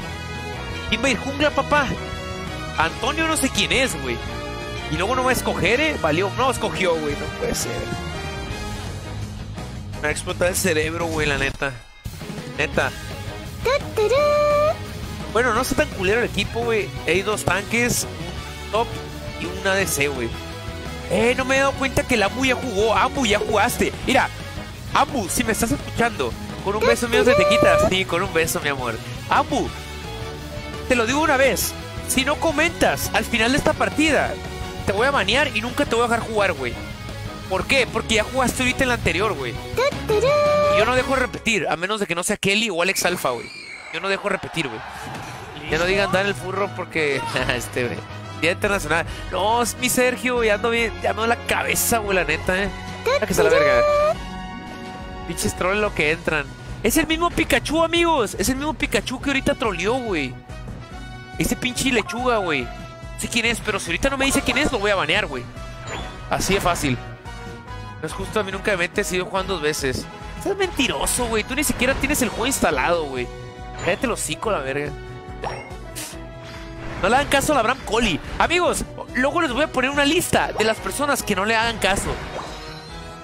¿Quién va a ir jungla, papá? Antonio no sé quién es, güey. Y luego no va a escoger, ¿eh? Valió. No, escogió, güey. No puede ser. Me va a explotar el cerebro, güey, la neta. Neta. Bueno, no está tan culero el equipo, güey. Hay dos tanques, un top y un ADC, güey. Eh, no me he dado cuenta que el Ambu ya jugó. Ambu, ya jugaste. Mira, Ambu, si me estás escuchando, con un beso mío se te quita. Sí, con un beso, mi amor. Ambu, te lo digo una vez. Si no comentas al final de esta partida, te voy a banear y nunca te voy a dejar jugar, güey. ¿Por qué? Porque ya jugaste ahorita en la anterior, güey. Yo no dejo repetir, a menos de que no sea Kelly o Alex Alpha, güey. Yo no dejo repetir, güey. Ya no digan dar el furro porque. <laughs> este, güey. Día internacional. No, es mi Sergio, ya ando bien. Ya ando la cabeza, güey, la neta, eh. Que se la verga. Pinches trolls lo que entran. Es el mismo Pikachu, amigos. Es el mismo Pikachu que ahorita troleó, güey. Ese pinche lechuga, güey. No sé quién es, pero si ahorita no me dice quién es, lo voy a banear, güey. Así de fácil. No es justo, a mí nunca me he ido jugando dos veces. Estás mentiroso, güey. Tú ni siquiera tienes el juego instalado, güey. Cállate los hocico, la verga. No le hagan caso a la Collie. Amigos, luego les voy a poner una lista de las personas que no le hagan caso.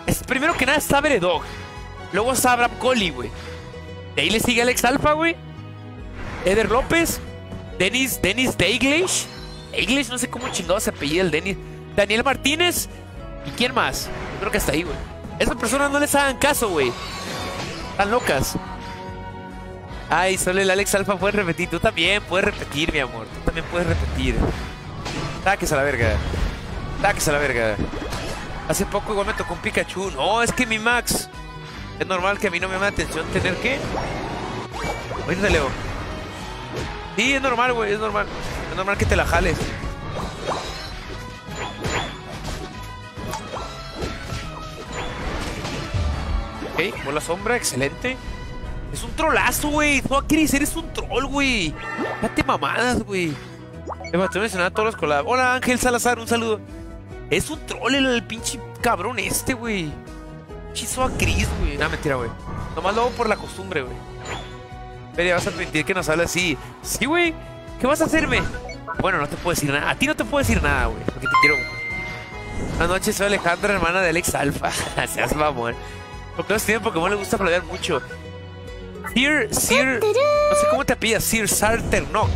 Es, primero que nada está Veredog. Luego está Abraham Collie, güey. De ahí le sigue Alex Alfa, güey. Eder López. Dennis, Dennis Daiglish. Daiglish, no sé cómo chingado se apellida el Dennis. Daniel Martínez. ¿Y quién más? Yo creo que está ahí, güey. Esas personas no les hagan caso, güey. Están locas. Ay, solo el Alex Alfa puede repetir. Tú también puedes repetir, mi amor. Tú también puedes repetir. Sáquese a la verga. Sáquese a la verga. Hace poco igual me tocó un Pikachu. No, es que mi Max. Es normal que a mí no me llame la atención tener que. Oíste, Leo. Sí, es normal, güey. Es normal. Es normal que te la jales. Ok, bola sombra, excelente. Es un trolazo, güey. No, Chris, eres un troll, güey. Date mamadas, güey. Me a mencionar a todos los collabs. Hola, Ángel Salazar, un saludo. Es un troll el, pinche cabrón este, güey. Chizo a Chris, güey. No, mentira, güey. Nomás lo hago por la costumbre, güey. Pero vas a permitir que nos hable así. Sí, güey. ¿Qué vas a hacerme? Bueno, no te puedo decir nada. A ti no te puedo decir nada, güey. Porque te quiero. Buenas noches, soy Alejandra, hermana de Alex Alfa. <laughs> Seas mamón. Porque no tienen Pokémon le gusta pelear mucho. Sir, Sir. No sé cómo te pillas, Sir Sarternok.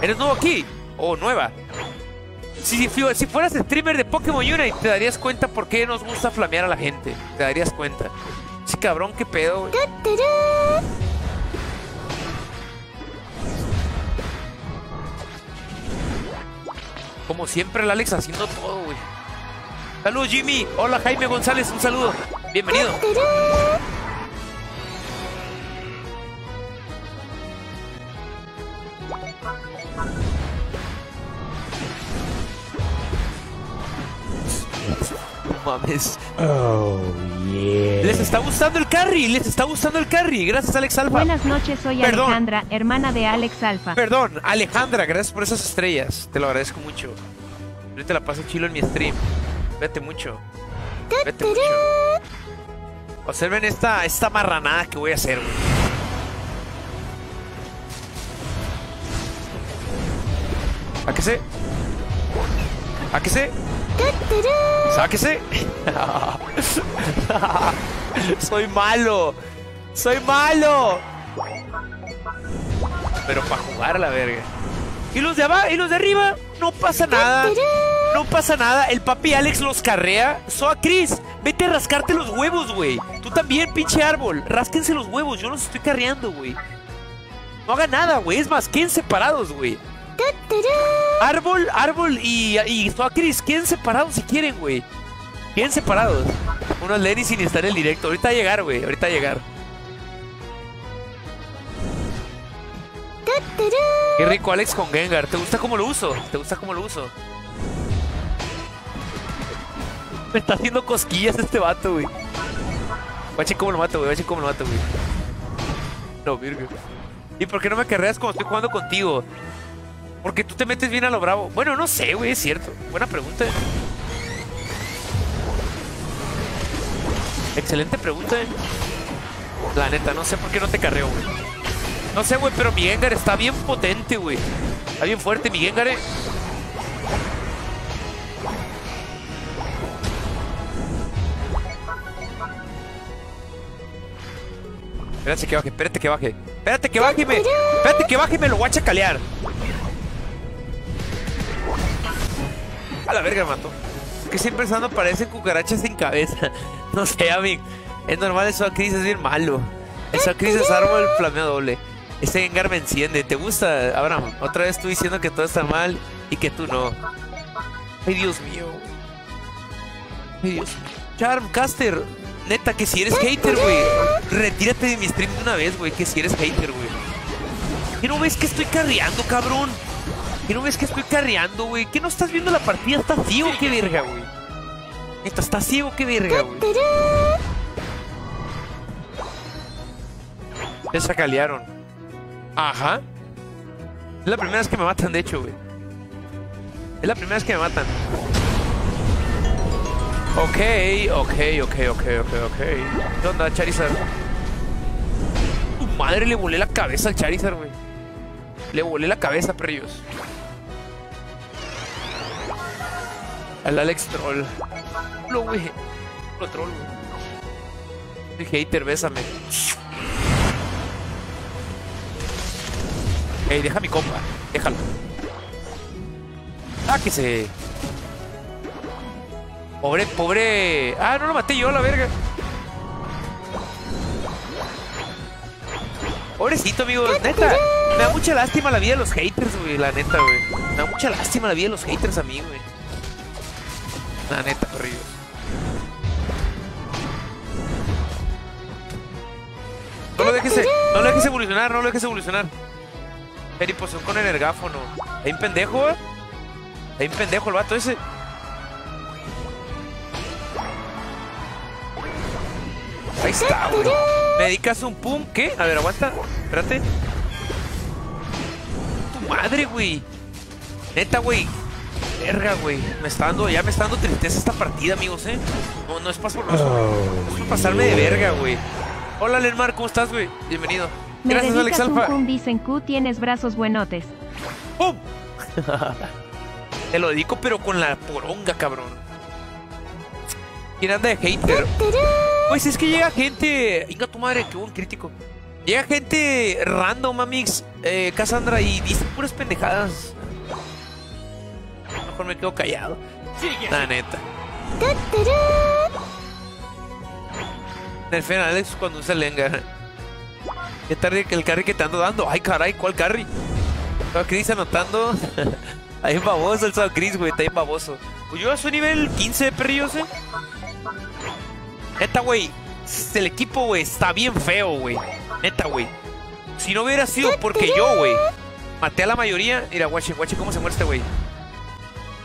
¿Eres nuevo aquí? ¿O nueva? Si, si, si, fueras streamer de Pokémon Unite, te darías cuenta por qué nos gusta flamear a la gente. Te darías cuenta. Sí, cabrón, qué pedo, güey. Como siempre, el Alex haciendo todo, güey. Saludos, Jimmy. Hola, Jaime González. Un saludo. Bienvenido. Mames. Oh, yeah. Les está gustando el carry, les está gustando el carry. Gracias, Alex Alfa. Buenas noches, soy Perdón. Alejandra, hermana de Alex Alfa. Perdón, Alejandra, gracias por esas estrellas. Te lo agradezco mucho. Ahorita la paso chilo en mi stream. Vete mucho. Vete mucho. Observen esta, esta marranada que voy a hacer, güey. ¿A qué sé? ¿A qué sé? ¡Sáquese! <laughs> ¡Soy malo! ¡Soy malo! Pero para jugar la verga. ¿Y los de abajo? ¿Y los de arriba? No pasa nada. No pasa nada. El papi Alex los carrea. Soa Chris, vete a rascarte los huevos, güey. Tú también, pinche árbol. Rásquense los huevos. Yo los estoy carreando, güey. No haga nada, güey. Es más, queden separados, güey. Árbol, árbol y, y Chris, queden separados si quieren, güey. Queden separados. Unos Lenny sin estar en el directo. Ahorita a llegar, güey. Ahorita a llegar. Qué rico Alex con Gengar. ¿Te gusta cómo lo uso? ¿Te gusta cómo lo uso? Me está haciendo cosquillas este vato, güey. Guache cómo lo mato, güey. Guache cómo lo mato, güey. No, virgo. ¿Y por qué no me carreas cuando estoy jugando contigo? Porque tú te metes bien a lo bravo. Bueno, no sé, güey, es cierto. Buena pregunta. Excelente pregunta. eh. La neta, no sé por qué no te carreo, güey. No sé, güey, pero mi Gengar está bien potente, güey. Está bien fuerte mi Gengar, eh. Espérate que baje, espérate que baje. Espérate que baje me. Espérate que baje me lo voy a chacalear. <laughs> A la verga mató. qué siempre estando parecen cucarachas sin cabeza? <laughs> No sé, amigo. Es normal, eso Chris es bien malo. Eso Chris es árbol flameo doble. Ese Gengar me enciende. ¿Te gusta, Abraham? Otra vez tú diciendo que todo está mal y que tú no. Ay, Dios mío. Ay, Dios. Charm, Caster. Neta, que si eres hater, güey. Retírate de mi stream de una vez, güey. Que si eres hater, güey. ¿Qué no ves que estoy carreando, cabrón? ¿Qué no ves que estoy carreando, güey? ¿Qué no estás viendo la partida? ¿Estás ciego? ¿Qué verga, güey? Neta, ¿estás ciego? ¿Qué verga, güey? Se sacalearon. Ajá. Es la primera vez que me matan, de hecho, güey. Es la primera vez que me matan. Ok, ok, ok, ok, ok, ok. ¿Qué onda, Charizard? Tu madre le volé la cabeza al Charizard, güey. Le volé la cabeza, perrillos. Al Alex Troll. Lo, güey. Lo troll, güey. El hater, bésame. Ey, deja mi compa. Déjalo. Ah, que se. Pobre, pobre. Ah, no lo maté yo, la verga. Pobrecito, amigo. Neta. Me da mucha lástima la vida de los haters, güey. La neta, güey. Me da mucha lástima la vida de los haters a mí, güey. La neta, corrido. No lo dejes, no lo dejes evolucionar, no lo dejes evolucionar. Peripoción con el ergáfono. Hay un pendejo, eh. Hay un pendejo el vato ese. Ahí está, güey. ¿Me dedicas un pum? ¿Qué? A ver, aguanta. Espérate. Tu madre, güey. Neta, güey. Verga, güey. Me está dando, ya me está dando tristeza esta partida, amigos, eh. No, no es para no es, no es por pasarme de verga, güey. Hola, Lenmar, ¿cómo estás, güey? Bienvenido. Me Gracias, Alex un Alfa. pum, dicen Q, tienes brazos buenotes. ¡Pum! <laughs> Te lo dedico, pero con la poronga, cabrón. ¿Quién anda de hater? Pues es que llega gente. Inga tu madre, qué buen crítico. Llega gente random, Amix, eh, Cassandra, y dice puras pendejadas. Mejor me quedo callado. La neta. Nerfen Alex cuando usa lenga. ¿Qué tarde que el carry que te ando dando? Ay, caray, ¿cuál carry? Estaba Chris anotando. <laughs> Ahí en baboso el Sao Chris, güey, está bien baboso. Pues yo a su nivel 15 de perrillos, eh. Neta, güey. El equipo, güey, está bien feo, güey. Neta, güey. Si no hubiera sido porque yo, güey, maté a la mayoría. Mira, guache, guache, ¿cómo se muere este, güey?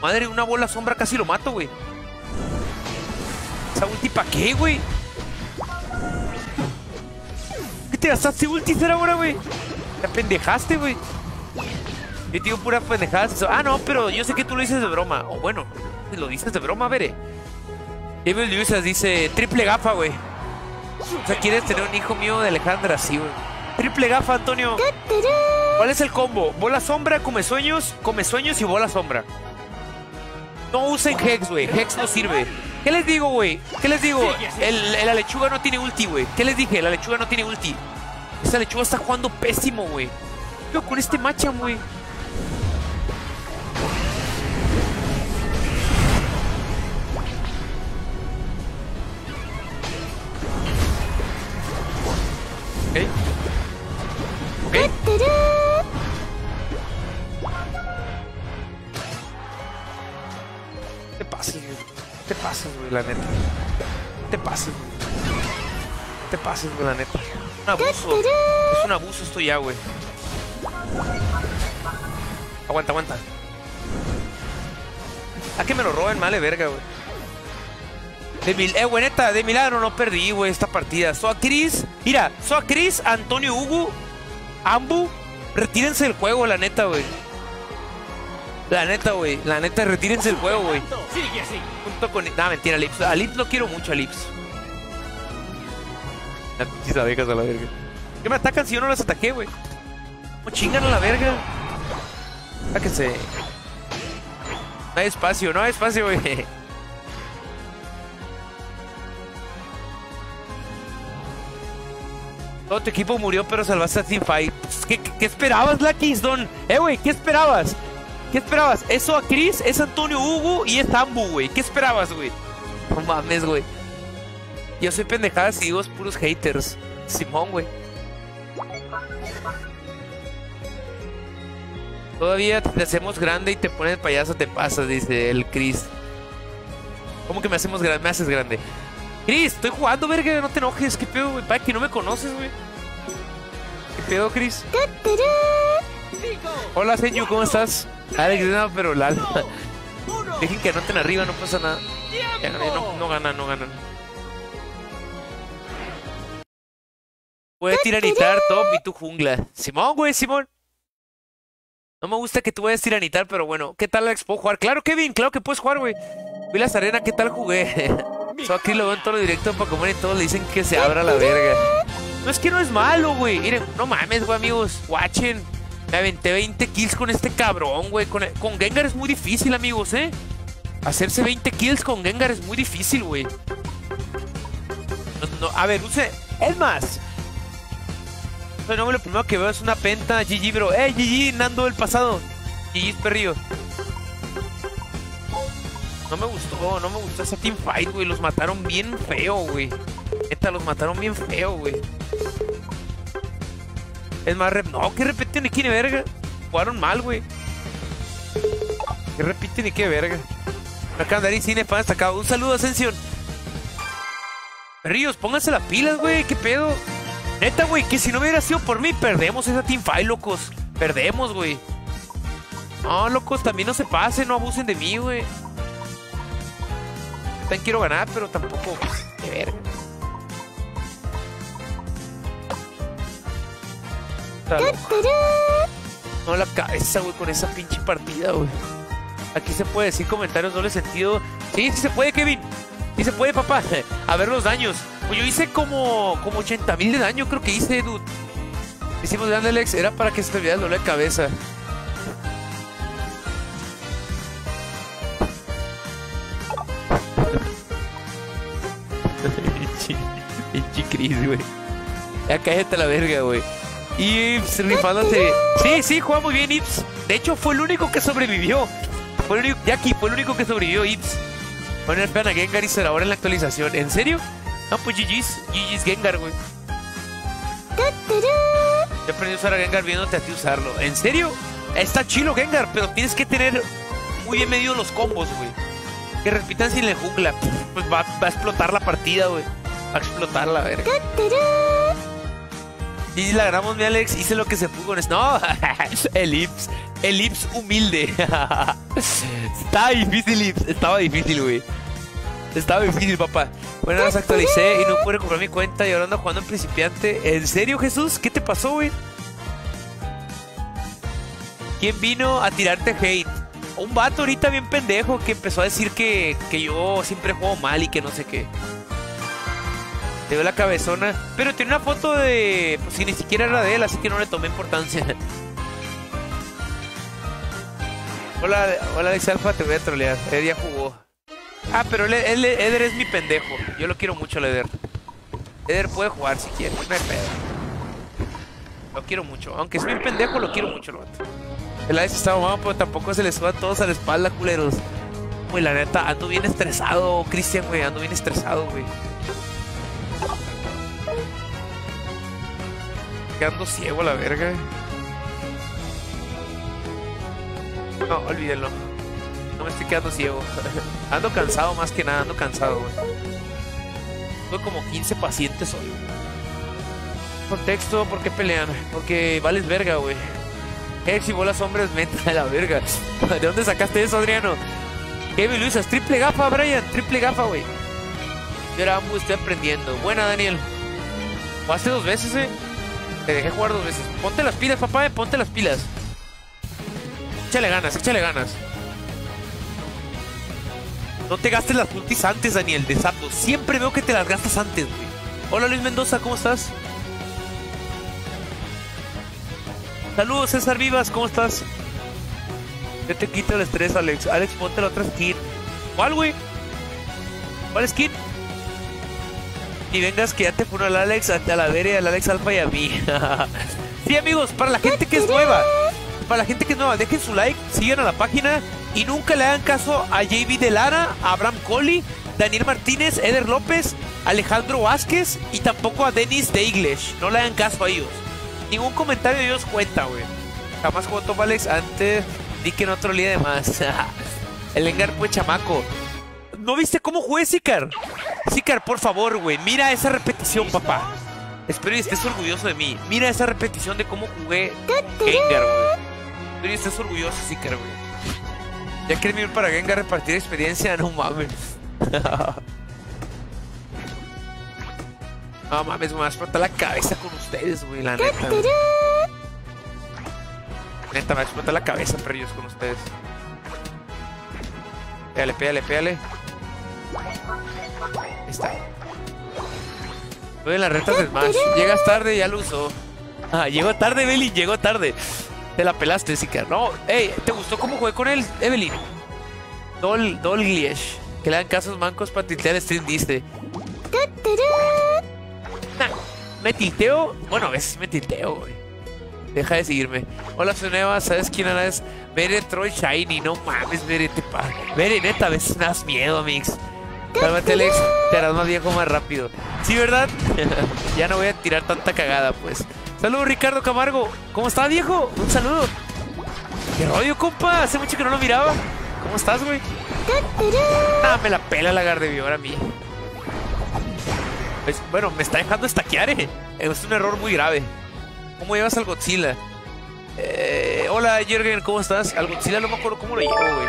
Madre, una bola sombra casi lo mato, güey. ¿Esa ulti pa' qué, güey? ¿Qué te gastaste ulti hacer ahora, güey? Te pendejaste, güey. Yo digo pura pendejada. Ah, no, pero yo sé que tú lo dices de broma. O bueno, lo dices de broma, veré. Evil Usas dice triple gafa, güey. O sea, quieres tener un hijo mío de Alejandra, sí, güey. Triple gafa, Antonio. ¿Cuál es el combo? Bola sombra, come sueños, come sueños y bola sombra. No usen Hex, güey. Hex no sirve. ¿Qué les digo, güey? ¿Qué les digo? El, la lechuga no tiene ulti, güey. ¿Qué les dije? La lechuga no tiene ulti. Esta lechuga está jugando pésimo, güey. Yo con este Machamp, güey. Ok. Ok. Pases, güey. Te pases, güey, la neta. Te pases, güey. Te pases, güey, la neta. Un abuso. Es un abuso esto ya, güey. Aguanta, aguanta. A que me lo roben, male verga, güey. De mil, eh, güey, neta, de milagro no perdí, güey, esta partida. Soa Cris, mira, Soa Cris, Antonio Hugo, Ambu, retírense del juego, la neta, güey. La neta, güey, la neta, retírense del juego, güey. Junto con. Nah, mentira, Lips. A Lips lo quiero mucho, a Lips. Las pinches abejas a la verga. ¿Qué me atacan si yo no las ataqué, güey? ¿Cómo chingan a la verga? Sáquense. No hay espacio, no hay espacio, güey. Todo tu equipo murió, pero salvaste a Teamfight. Pues, ¿Qué, qué, qué esperabas, Lucky Stone? Eh, güey, ¿qué esperabas? ¿Qué esperabas? Eso a Chris, es Antonio Hugo y es Ambu, güey. ¿Qué esperabas, güey? No mames, güey. Yo soy pendejadas y digo puros haters. Simón, güey. Todavía te hacemos grande y te pones payaso, te pasas, dice el Chris. ¿Cómo que me hacemos grande? Me haces grande. Chris, estoy jugando, verga, no te enojes. ¿Qué pedo, güey? Para que no me conoces, güey. ¿Qué pedo, Chris? Hola, Señu, ¿cómo estás? Alex, no, pero Lal. Dejen que anoten arriba, no pasa nada. Ya, no, no ganan, no ganan. A tiranitar top y tu jungla. Simón, güey, Simón. No me gusta que tú vayas a tiranitar, pero bueno. ¿Qué tal, Alex? ¿Puedo jugar? Claro, Kevin, claro que puedes jugar, güey. Vi las arenas, ¿qué tal jugué? so aquí lo veo en todo lo directo en Pokémon y todos le dicen que se abra la verga. No es que no es malo, güey. Miren, no mames, güey, amigos. Watchen. Me aventé 20 kills con este cabrón, güey. Con, Gengar es muy difícil, amigos, ¿eh? Hacerse 20 kills con Gengar es muy difícil, güey. No, a ver, use... Es más, no, lo primero que veo es una penta. GG, bro. ¡Eh, GG! Nando del pasado. GG, perrillo. No me gustó, no me gustó esa teamfight, güey. Los mataron bien feo, güey. Neta, los mataron bien feo, güey. Es más, rep no, que repiten ni qué verga. Jugaron mal, güey. Que repiten ni qué verga. Acá andarín cine fan destacado. Un saludo, Ascensión. Ríos, pónganse las pilas, güey. ¿Qué pedo? Neta, güey, que si no hubiera sido por mí, perdemos esa teamfight, locos. Perdemos, güey. No, locos, también no se pasen, no abusen de mí, güey. También quiero ganar, pero tampoco. De verga. No la cabeza, güey, con esa pinche partida, güey. Aquí se puede decir comentarios doble sentido. Sí, sí se puede, Kevin. Sí se puede, papá. <laughs> A ver los daños. Pues yo hice como, como 80 mil de daño, creo que hice, dude. Hicimos de Alex, era para que se te olvidara el dolor de cabeza. <laughs> Pinche Chris, güey. Ya cállate la verga, güey. Ips rifándose. Sí, sí, juega muy bien, Ips. De hecho, fue el único que sobrevivió. Fue el único, Jackie fue el único que sobrevivió, Ips. Poner a Gengar y ahora en la actualización. ¿En serio? No, pues GG's. GG's Gengar, güey. Yo aprendí a usar a Gengar viéndote a ti usarlo. ¿En serio? Está chilo Gengar, pero tienes que tener muy bien medido los combos, güey. Que repitan sin la jungla. Pues va, a explotar la partida, güey. Va a explotar la verga. Y la ganamos, mi Alex. Hice lo que se pudo con esto. No, <laughs> Elips. Elips humilde. <laughs> Estaba difícil, Elips. Estaba difícil, güey. Estaba difícil, papá. Bueno, las actualicé y no pude comprar mi cuenta y ahora ando jugando en principiante. ¿En serio, Jesús? ¿Qué te pasó, güey? ¿Quién vino a tirarte hate? Un vato ahorita bien pendejo que empezó a decir que, que yo siempre juego mal y que no sé qué. Te veo la cabezona. Pero tiene una foto de. Pues si ni siquiera era de él, así que no le tomé importancia. <laughs> hola, hola Alex Alfa, te voy a trolear. Ed ya jugó. Ah, pero Eder es mi pendejo. Yo lo quiero mucho, Eder. Eder puede jugar si quiere, no hay pedo. Lo quiero mucho. Aunque es mi pendejo, lo quiero mucho, lo El Alex está mamado, pero tampoco se le suba a todos a la espalda, culeros. Güey, la neta, ando bien estresado, Cristian, güey. Ando bien estresado, güey. Quedando ciego la verga. No, olvídenlo. No me estoy quedando ciego. <laughs> ando cansado más que nada, ando cansado, güey. Tuve como 15 pacientes hoy. Contexto, ¿por qué pelean? Porque vales verga, güey. Ex y bolas hombres, meta de la verga. <laughs> ¿De dónde sacaste eso, Adriano? Kevin Luisas, triple gafa, Brian, triple gafa, güey. Yo era estoy aprendiendo. Buena, Daniel. Jugaste dos veces, eh. Te dejé jugar dos veces. Ponte las pilas, papá, eh. ponte las pilas. Échale ganas, échale ganas. No te gastes las ultis antes, Daniel, de Zapdos. Siempre veo que te las gastas antes, güey. Hola, Luis Mendoza, ¿cómo estás? Saludos, César Vivas, ¿cómo estás? ¿Qué te quita el estrés, Alex? Alex, ponte la otra skin. ¿Cuál, güey? ¿Cuál skin? Y vengas que ya te pone al Alex, a la Vere, al Alex Alfa y a mí. <laughs> sí, amigos, para la gente que es nueva. para la gente que es nueva, dejen su like, sigan a la página y nunca le hagan caso a JB de Lara, a Abraham Coley, Daniel Martínez, Eder López, Alejandro Vázquez y tampoco a Denis de English. No le hagan caso a ellos. Ningún comentario de ellos cuenta, güey. Jamás jugó Top Alex antes. Di que no trolía de más. <laughs> El Engar fue chamaco. ¿No viste cómo jugué, Sicar? Sicar, por favor, güey. Mira esa repetición, papá. Espero y estés orgulloso de mí. Mira esa repetición de cómo jugué Gengar, güey. Espero y estés orgulloso, Sicar, güey. Ya quieren ir para Gengar a repartir experiencia, <laughs> no mames. no mames, me va a explotar la cabeza con ustedes, güey, la neta. güey. Neta, me va a explotar la cabeza, perrillos, con ustedes. Pégale, pégale, pégale. Ahí está. Voy en las retas del Smash. Llegas tarde, ya lo usó. Ah, llegó tarde, Evelyn, llegó tarde. Te la pelaste, Sicar. No, ey, ¿te gustó cómo jugué con él, Evelyn? Dol, Dol Gliesh. Que le dan casos mancos para tiltear stream, dice. Nah, me tilteo. Bueno, a veces me tilteo, güey. Deja de seguirme. Hola, soy nueva. ¿Sabes quién es? Bere Troy Shiny. No mames, Bere, te pa. Bere, neta, a veces me das miedo, Mix. Cálmate, Alex. Te harás más viejo más rápido. Sí, ¿verdad? <laughs> ya no voy a tirar tanta cagada, pues. Saludos, Ricardo Camargo. ¿Cómo estás, viejo? Un saludo. ¿Qué rollo, compa? Hace mucho que no lo miraba. ¿Cómo estás, güey? Ah, me la pela la Gardevoir a mí. Pues, bueno, me está dejando estaquear, eh. Es un error muy grave. ¿Cómo llevas al Godzilla? Eh, hola, Jürgen, ¿cómo estás? Al Godzilla no me acuerdo cómo lo llevo, güey.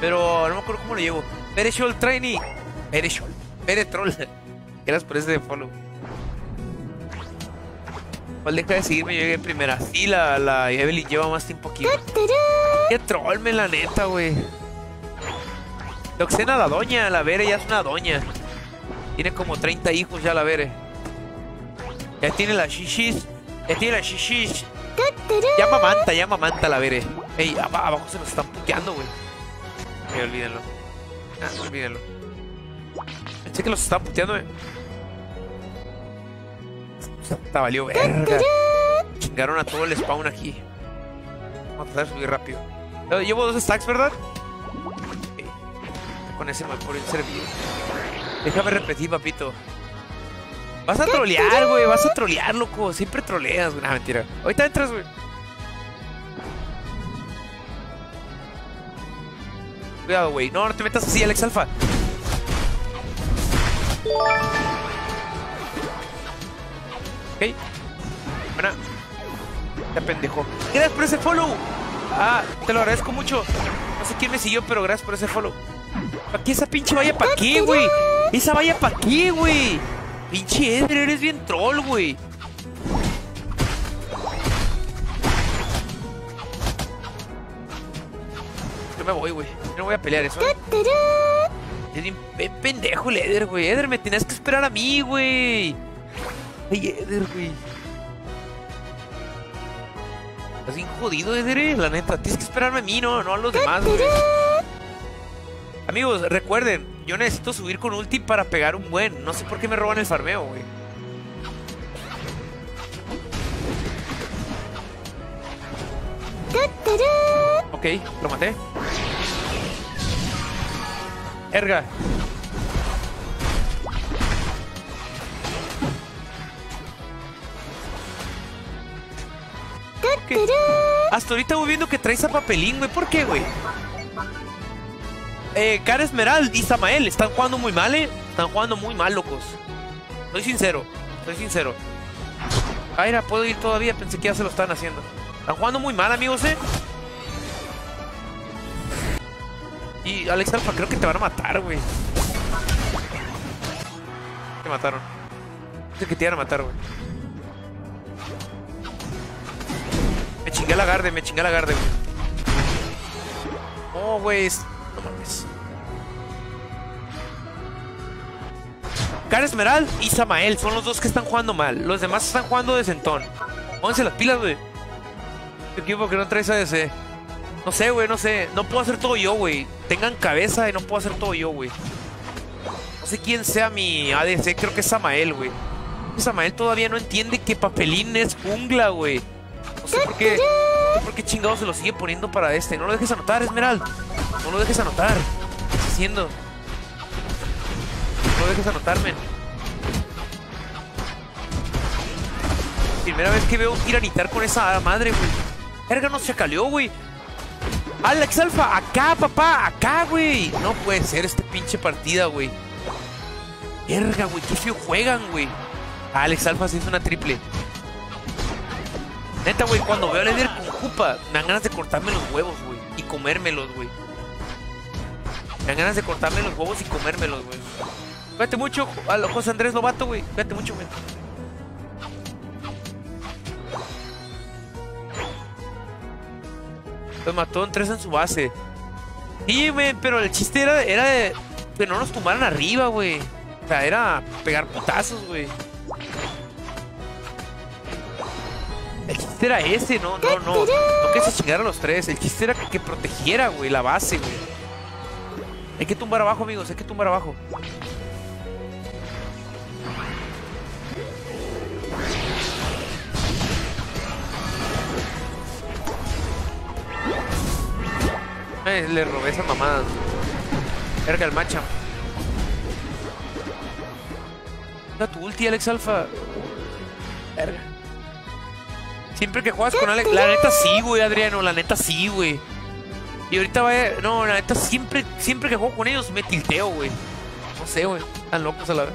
Pero no me acuerdo cómo lo llevo. Pereshol Trainee. Pereshol. Peretrol. Gracias por ese follow. ¿Cuál deja de seguirme? Yo llegué en primera. Sí, la, la Evelyn lleva más tiempo aquí. Qué troll, me la neta, güey. Loxena la doña, la Vere ya es una doña. Tiene como 30 hijos ya la Vere. Ya tiene la shishis. Ya tiene la shishis. Ya mamanta, ya mamanta la Vere. Ey, ab- abajo se nos están puteando, güey. Ey, olvídenlo. Ah, olvídenlo. Pensé que los están puteando, eh. Te valió verga. Chingaron a todo el spawn aquí. Vamos a tratar de subir rápido. Llevo dos stacks, ¿verdad? Con ese me por el servir. Déjame repetir, papito. Vas a trolear, güey. Vas a trolear, loco. Siempre troleas, güey. Nah, mentira. Ahorita entras, güey. Cuidado, güey. No, no te metas así, Alex Alfa. Ok. Buena. Ya pendejo. Gracias por ese follow. Ah, te lo agradezco mucho. No sé quién me siguió, pero gracias por ese follow. ¿Para qué esa pinche valla para qué, güey? Esa valla para qué, güey. Pinche Eder, eres bien troll, güey. Yo me voy, güey. No voy a pelear eso. ¿eh? Es bien pendejo el Eder, güey. Eder, me tenías que esperar a mí, güey. Ay, Eder, güey. Estás bien jodido, Eder, eh, la neta. Tienes que esperarme a mí, no, no a los demás, güey. Amigos, recuerden, yo necesito subir con ulti para pegar un buen. No sé por qué me roban el farmeo, güey. Ok, lo maté. Erga. Ok. Hasta ahorita voy viendo que traes a papelín, güey. ¿Por qué, güey? Eh, Cara Esmeral y Samael están jugando muy mal, eh. Están jugando muy mal, locos. Soy sincero, soy sincero. Aira, puedo ir todavía, pensé que ya se lo están haciendo. Están jugando muy mal, amigos, eh. Y Alex Alfa, creo que te van a matar, güey. Te mataron. Dice que te iban a matar, güey. Me chingué la garde, me chingué la garde, güey. No, güey. No mames. Cara Esmeral y Samael son los dos que están jugando mal. Los demás están jugando de centón. Pónganse las pilas, güey. Tu equipo que no traes ADC. No sé, güey, no sé. No puedo hacer todo yo, güey. Tengan cabeza y no puedo hacer todo yo, güey. No sé quién sea mi ADC. Creo que es Samael, güey. Samael todavía no entiende que papelín es jungla, güey. No sé por qué. sé por qué chingado se lo sigue poniendo para este. No lo dejes anotar, Esmeralda. No lo dejes anotar. ¿Qué estás haciendo? No lo dejes anotar, men. Primera vez que veo un tiranitar con esa madre, güey. Verga, no se calió, güey. Alex Alfa, acá, papá, acá, güey. No puede ser este pinche partida, güey. Verga, güey, qué feo juegan, güey. Alex Alfa se hizo una triple. Neta, güey, cuando veo a líder con Jupa, me dan ganas de cortarme los huevos, güey. Y comérmelos, güey. Me dan ganas de cortarme los huevos y comérmelos, güey. Cuídate mucho, a José Andrés Lobato, güey. Cuídate mucho, güey. Los mató en tres en su base. Sí, güey, pero el chiste era, era de que no nos tumbaran arriba, güey. O sea, era pegar putazos, güey. El chiste era ese, no, no, no. No que se chingaran los tres. El chiste era que protegiera, güey, la base, güey. Hay que tumbar abajo, amigos. Hay que tumbar abajo. Eh, le robé esa mamada. Verga el macha. Da tu ulti, Alex Alfa. Verga. Siempre que juegas con Alex. La neta sí, güey, Adriano. La neta sí, güey. Y ahorita vaya. No, la neta siempre, siempre que juego con ellos me tilteo, güey. No sé, güey. Están locos a la vez.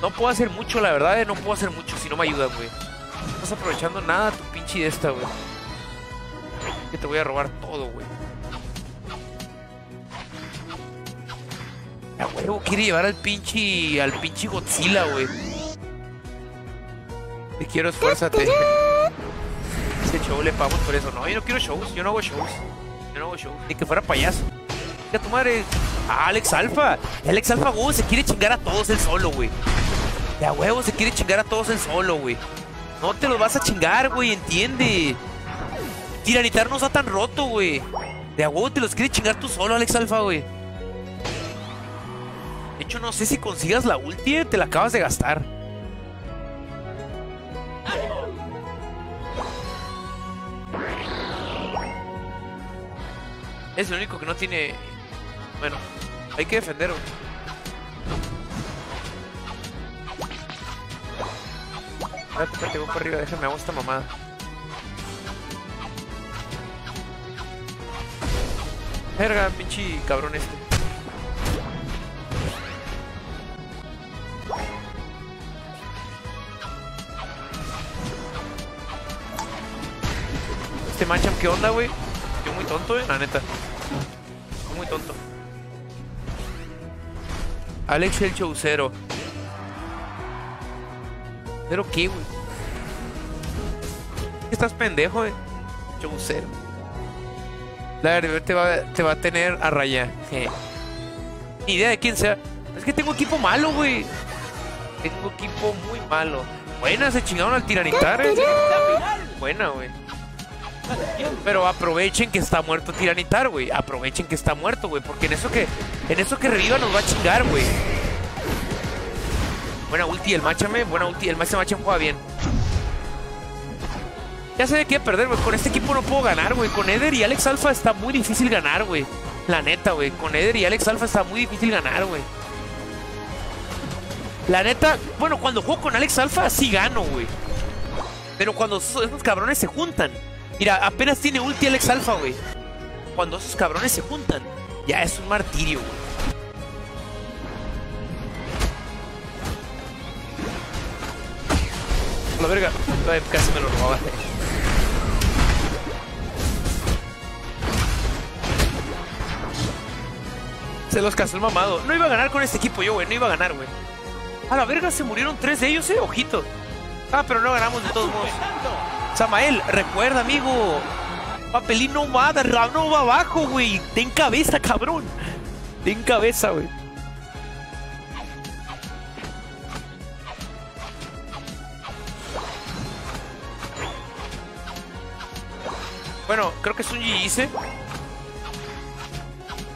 No puedo hacer mucho, la verdad, eh, no puedo hacer mucho si no me ayudan, güey. No estás aprovechando nada tu pinche de esta, güey. Que te voy a robar todo, güey. A huevo quiere llevar al pinche. al pinche Godzilla, güey. Te quiero, esfuérzate. Ese show le pagamos por eso. No, yo no quiero shows, yo no hago shows. Yo no hago shows. Ni que fuera payaso. Ya tu madre. Ah, Alex Alfa. Alex Alfa, güey, se quiere chingar a todos él solo, güey. De a huevo se quiere chingar a todos él solo, güey. No te los vas a chingar, güey, entiende. Tiranitar no está tan roto, güey. De a huevo te los quiere chingar tú solo, Alex Alfa, güey. De hecho, no sé si consigas la ulti, eh, te la acabas de gastar. Es el único que no tiene... Bueno, hay que defender, güey. Espérate, voy para arriba, déjame, hago esta mamada. Verga, pinche cabrón este. Este Machamp, ¿qué onda, güey? Yo muy tonto, eh, la neta. Yo muy tonto. Alex el Chaucero. ¿Pero qué, güey? Estás pendejo, eh. Chaucero. La verdad te va, te va a tener a raya. Je. Ni idea de quién sea. Es que tengo equipo malo, güey. Tengo equipo muy malo. Buena, se chingaron al tiranitar, eh. Buena, güey. Pero aprovechen que está muerto Tiranitar, güey. Aprovechen que está muerto, güey. Porque en eso que en eso que reviva nos va a chingar, güey. Buena ulti, el Machame. Buena ulti, el Machame juega bien. Ya sé de qué perder, güey. Con este equipo no puedo ganar, güey. Con Eder y Alex Alpha está muy difícil ganar, güey. La neta, güey. Con Eder y Alex Alpha está muy difícil ganar, güey. La neta, bueno, cuando juego con Alex Alpha sí gano, güey. Pero cuando esos, cabrones se juntan. Mira, apenas tiene ulti Alex Alpha, güey. Cuando esos cabrones se juntan, ya es un martirio, güey. La verga. Casi me lo robaba. Se los casó el mamado. No iba a ganar con este equipo yo, güey. No iba a ganar, güey. A la verga, se murieron tres de ellos, eh. Ojito. Ah, pero no ganamos de todos modos. Samael, recuerda, amigo. Papelín no va, no va abajo, güey. Ten cabeza, cabrón. Ten cabeza, güey. Bueno, creo que es un GG.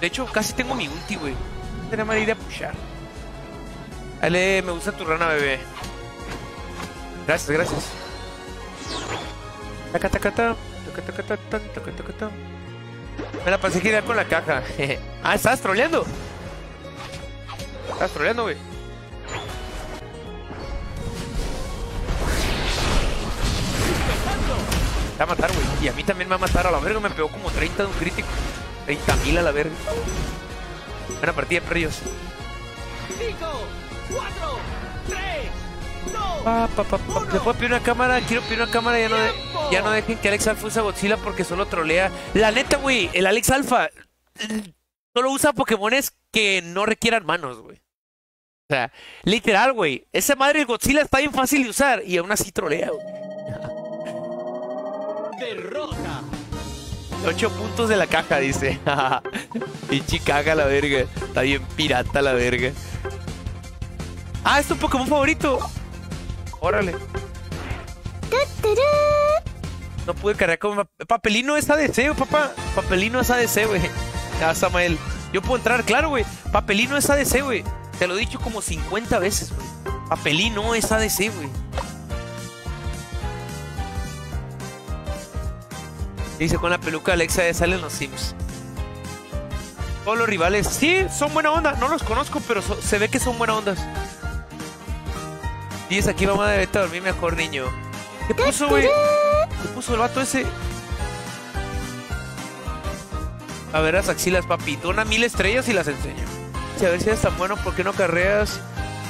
De hecho, casi tengo mi ulti, güey. Tenía manera ir a pushar. Dale, me gusta tu rana, bebé. Gracias, gracias. Taca, taca, ta, taca, taca, ta, ta, taca, taca, ta. Me la pasé girar con la caja. <laughs> ah, ¿estás troleando? ¿Estás troleando, güey? Te va a matar, güey. Y a mí también me va a matar. A la verga me pegó como 30 de un crítico. 30 mil a la verga. Buena partida, perrillos. 5, 4, 3, 2, Pa, pa, pa, pa. Le puedo pedir una cámara, quiero pedir una cámara, ya no, de- ya no dejen que Alex Alfa use a Godzilla porque solo trolea. La neta, güey, el Alex Alfa eh, solo usa Pokémones que no requieran manos, güey. O sea, literal, güey. Esa madre de Godzilla está bien fácil de usar y aún así trolea, güey. derrota. 8 puntos de la caja, dice. <laughs> Pinche caga la verga. Está bien pirata la verga. Ah, es tu Pokémon favorito. Órale. No pude cargar con pa- Papelino es ADC, papá. Papelino es ADC, güey. Ya, Samael. Yo puedo entrar, claro, güey. Papelino es ADC, güey. Te lo he dicho como 50 veces, güey. Papelino es ADC, güey. Dice con la peluca Alexa de salen los Sims. Todos los rivales, sí, son buena onda. No los conozco, pero se ve que son buena ondas. Dices aquí, mamá, de vete a dormir mejor, niño. ¿Qué puso, güey? ¿Qué puso el vato ese? A ver las axilas, papi. Dona mil estrellas y las enseño. Sí, a ver si eres tan bueno, ¿por qué no carreas?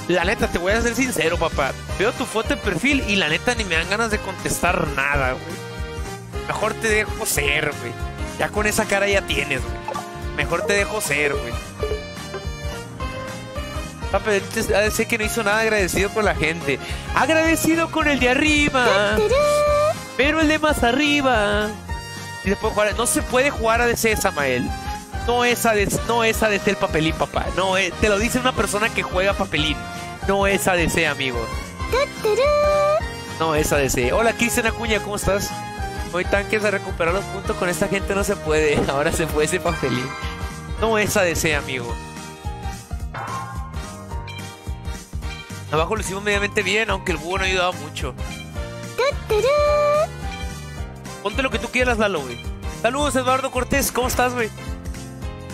La neta, te voy a ser sincero, papá. Veo tu foto de perfil y la neta ni me dan ganas de contestar nada, güey. Mejor te dejo ser, güey. Ya con esa cara ya tienes, güey. Mejor te dejo ser, güey. Ha de ser que no hizo nada agradecido con la gente. Agradecido con el de arriba. Pero el de más arriba. Sí se puede jugar- no se puede jugar a DC, Samael. No es ADC, no es ADC el papelín, papá. No es, te lo dice una persona que juega papelín. No es ADC, amigo. No es ADC. Hola, Cristian Acuña, ¿cómo estás? Hoy tanques a recuperar los puntos con esta gente no se puede. <laughs> Ahora se puede ese papelín. No es ADC, amigo. Abajo lo hicimos medianamente bien, aunque el búho no ayudaba mucho. Ponte lo que tú quieras, Lalo, güey. Saludos, Eduardo Cortés. ¿Cómo estás, güey?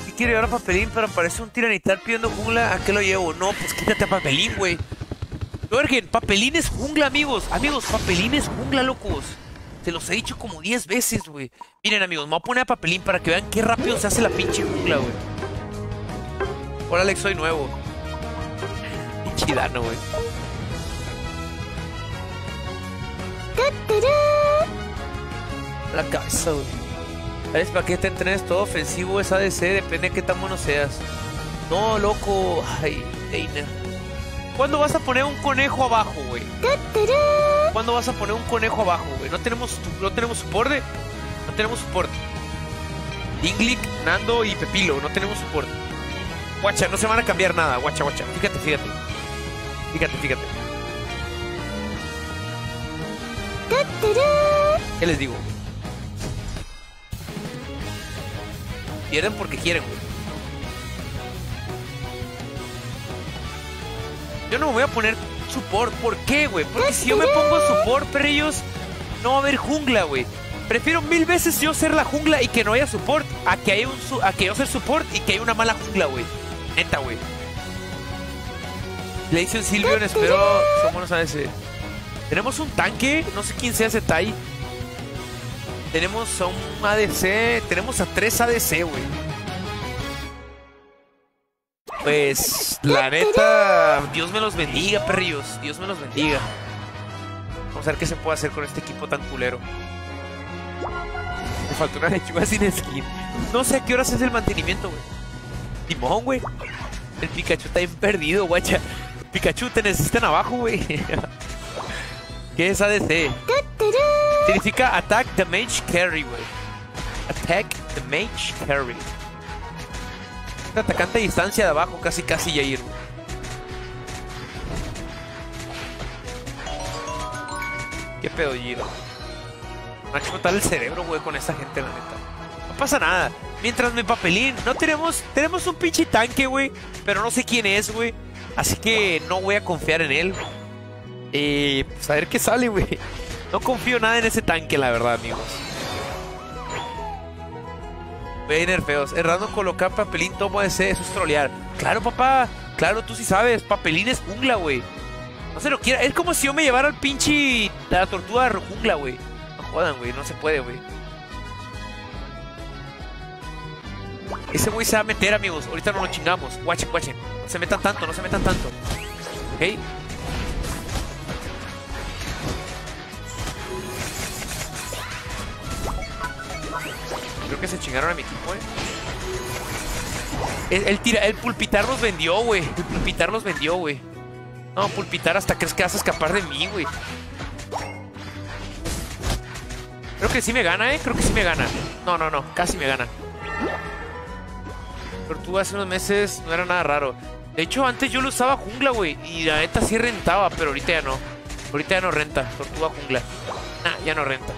¿Qué quiere llevar a Papelín? Pero parece un tiranitar pidiendo jungla. ¿A qué lo llevo? No, pues quítate a Papelín, güey. Jorgen, Papelín es jungla, amigos. Amigos, Papelín es jungla, locos. Se los he dicho como 10 veces, güey. Miren, amigos, me voy a poner a Papelín para que vean qué rápido se hace la pinche jungla, güey. Hola, Alex, soy nuevo. <laughs> Pinche Dano, güey. La cabeza, güey. ¿Sabes para qué te entrenes todo ofensivo? Es ADC, depende de qué tan bueno seas. No, loco. Ay, Deiner. ¿Cuándo vas a poner un conejo abajo, güey? ¿Cuándo vas a poner un conejo abajo, güey? No tenemos, no tenemos soporte. No tenemos soporte. Inglick, Nando y Pepilo, no tenemos soporte. Guacha, no se van a cambiar nada, guacha, guacha. Fíjate, fíjate. Fíjate, fíjate. ¿Qué les digo? Pierden porque quieren, güey. Yo no me voy a poner support. ¿Por qué, güey? Porque si yo me pongo support, perrillos, no va a haber jungla, güey. Prefiero mil veces yo ser la jungla y que no haya support a que, haya un su- a que yo ser support y que haya una mala jungla, güey. Neta, güey. Le dice un Silvio, espero. Somos a ese. Tenemos un tanque, no sé quién sea ese Tai. Tenemos a un ADC, tenemos a tres ADC, güey. Pues, la neta, Dios me los bendiga, perrillos. Dios me los bendiga. Vamos a ver qué se puede hacer con este equipo tan culero. Me faltó una lechuga sin skin. No sé a qué horas es el mantenimiento, güey. Timón, güey. El Pikachu está bien perdido, guacha. Pikachu, te necesitan abajo, güey. <laughs> ¿Qué es ADC? Significa Attack Damage Carry, güey. Attack Damage Carry. Atacante a distancia de abajo, casi casi Yair. güey. ¿Qué pedo, Giro? Me va a explotar el cerebro, güey, con esta gente, la neta. No pasa nada. Mientras mi papelín, no tenemos, tenemos un pinche tanque, güey, pero no sé quién es, güey. Así que no voy a confiar en él. Eh, pues a ver qué sale, güey. No confío nada en ese tanque, la verdad, amigos. Ve nerfeos. Errando colocar papelín tomo ese, eso es trolear. Claro, papá. Claro, tú sí sabes. Papelín es jungla, güey. No se lo quiera. Es como si yo me llevara al pinche. La tortuga de jungla, güey. No jodan, güey. No se puede, güey. Ese güey se va a meter, amigos. Ahorita no lo chingamos. Guachen, guachen. No se metan tanto, no se metan tanto. ¿Ok? Creo que se chingaron a mi equipo, eh. El, tira, el pulpitar los vendió, güey. El pulpitar los vendió, güey. No, pulpitar hasta crees que vas a escapar de mí, güey. Creo que sí me gana, eh. Creo que sí me gana. No, no, no. Casi me gana. Tortuga hace unos meses no era nada raro. De hecho, antes yo lo usaba jungla, güey. Y la neta sí rentaba, pero ahorita ya no. Ahorita ya no renta. Tortuga jungla. Nah, ya no renta.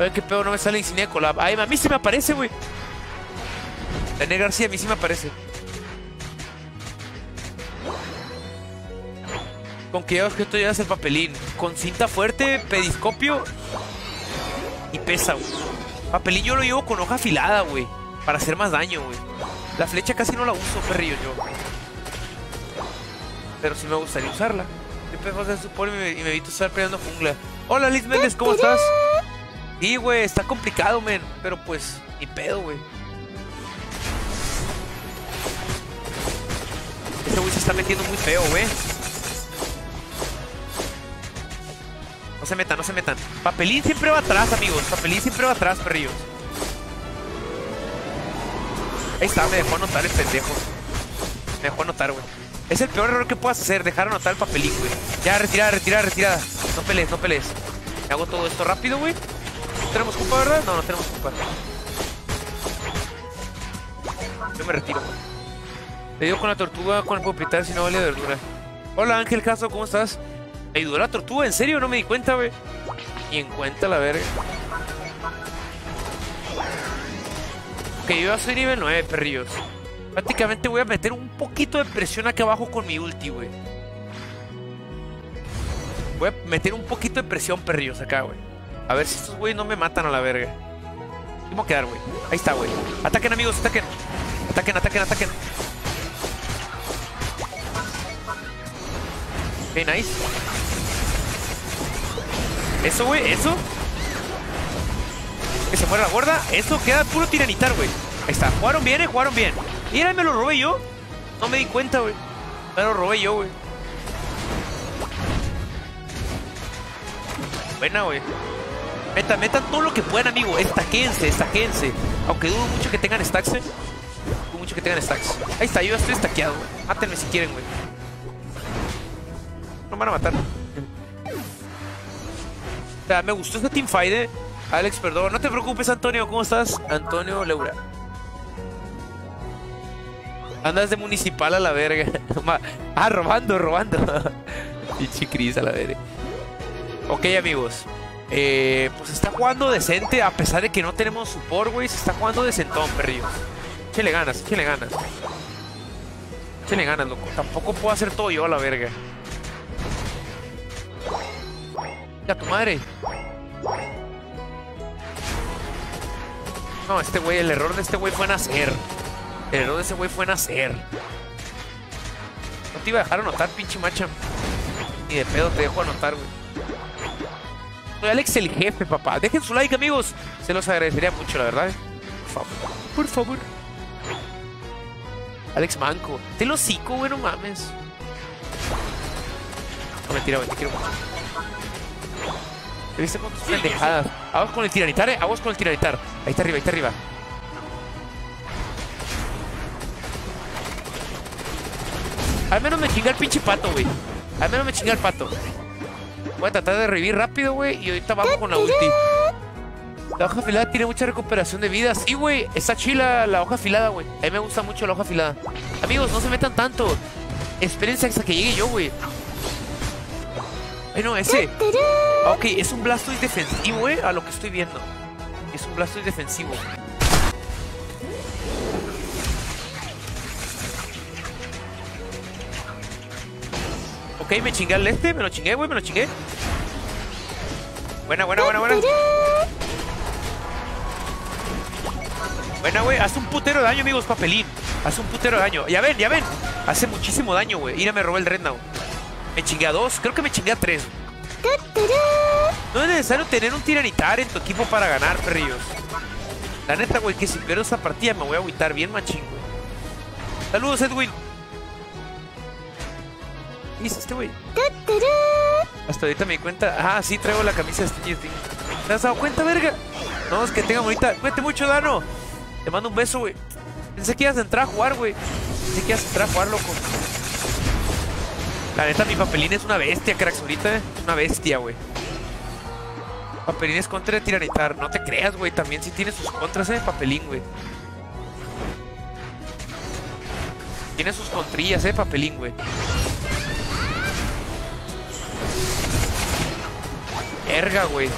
A ver qué pedo, no me sale insignia collab. Ay, a mí sí me aparece, güey. N García a mí sí me aparece. ¿Con qué objeto llevas el papelín? Con cinta fuerte, pediscopio y pesa, güey. Papelín yo lo llevo con hoja afilada, güey. Para hacer más daño, güey. La flecha casi no la uso, perrillo, yo. Pero sí me gustaría usarla. Siempre José supone y me, y me evito estar peleando jungla. Hola, Liz Méndez, ¿cómo estás? Sí, güey, está complicado, men. Pero pues, ni pedo, güey. Ese güey se está metiendo muy feo, güey. No se metan, no se metan. Papelín siempre va atrás, amigos. Papelín siempre va atrás, perrillos. Ahí está, me dejó anotar el pendejo. Me dejó anotar, güey. Es el peor error que puedas hacer, dejar anotar el papelín, güey. Ya, retirada, retirada, retirada. No pelees, no pelees. Me hago todo esto rápido, güey. ¿No tenemos culpa, verdad? No, no tenemos culpa. Yo me retiro. Le digo con la tortuga, con el propietario, si no vale verdura. Hola, Ángel Caso, ¿cómo estás? ¿Me ayudó la tortuga? ¿En serio? No me di cuenta, güey. Y en cuenta la verga. Ok, yo ya soy nivel 9, perrillos. Prácticamente voy a meter un poquito de presión acá abajo con mi ulti, güey. Voy a meter un poquito de presión, perrillos, acá, güey. A ver si estos güeyes no me matan a la verga. ¿Cómo quedar, güey? Ahí está, güey. Ataquen, amigos, ataquen. Ataquen, ataquen, ataquen. Ok, nice. Eso, güey, eso. Que se muera la gorda. Eso queda puro tiranitar, güey. Ahí está. Jugaron bien, eh. Jugaron bien. Mira, me lo robé yo. No me di cuenta, güey. Me lo robé yo, güey. Buena, güey. Metan, metan todo lo que puedan, amigo. Estaquense, estaquense. Aunque dudo mucho que tengan stacks, eh. Dudo mucho que tengan stacks. Ahí está, yo estoy estaqueado. Mátenme si quieren, güey. No me van a matar. O sea, me gustó esta teamfight, eh. Alex, perdón. No te preocupes, Antonio. ¿Cómo estás? Antonio Leura. Andas de municipal a la verga. <laughs> Ah, robando, robando. <laughs> Cris a la verga. Ok, amigos. Eh, pues está jugando decente, a pesar de que no tenemos support, güey. Se está jugando decentón, perrillos. Échale ganas, échale ganas. Échale ganas, loco. Tampoco puedo hacer todo yo a la verga. Ya tu madre. No, este güey, el error de este güey fue nacer. El error de ese güey fue nacer. No te iba a dejar anotar, pinche macha. Ni de pedo te dejo anotar, güey. Soy Alex el jefe, papá. Dejen su like, amigos. Se los agradecería mucho, la verdad. Por favor. Por favor. Alex Manco. Te lo hocico, güey, no mames. No, mentira, güey, te quiero mucho. ¿Te viste tus pendejadas? Aguas con el tiranitar, eh. Aguas con el tiranitar. Ahí está arriba, ahí está arriba. Al menos me chinga el pinche pato, güey. Al menos me chinga el pato. Voy a tratar de revivir rápido, güey. Y ahorita vamos con la ulti. La hoja afilada tiene mucha recuperación de vida. Sí, güey. Está chila la hoja afilada, güey. A mí me gusta mucho la hoja afilada. Amigos, no se metan tanto. Espérense hasta que llegue yo, güey. Ay, no, ese. Ok, es un Blastoise defensivo, güey. A lo que estoy viendo. Es un Blastoise defensivo. Ok, me chingué al este. Me lo chingué, güey. Me lo chingué. Buena, buena, buena, buena. Buena, güey. Hace un putero de daño, amigos, papelín. Hace un putero de daño. Ya ven, ya ven. Hace muchísimo daño, güey. Mira, me robó el Red Now. Me chingué a dos. Creo que me chingué a tres. No es necesario tener un tiranitar en tu equipo para ganar, perrillos. La neta, güey, que si pierdo esa partida me voy a agüitar bien machín, güey. Saludos, Edwin. ¿Qué hizo este güey? Hasta ahorita me di cuenta. Ah, sí, traigo la camisa de Stranger Things. ¿Te has dado cuenta, verga? No, es que tenga bonita. Cuídate mucho, Dano. Te mando un beso, güey. Pensé que ibas a entrar a jugar, güey. Pensé que ibas a entrar a jugar, loco. La neta, mi papelín es una bestia, cracks. Ahorita, eh. Una bestia, güey. Papelín es contra de tiranitar. No te creas, güey. También sí tiene sus contras, eh. Papelín, güey. Tiene sus contrillas, eh. Papelín, güey. Verga, güey.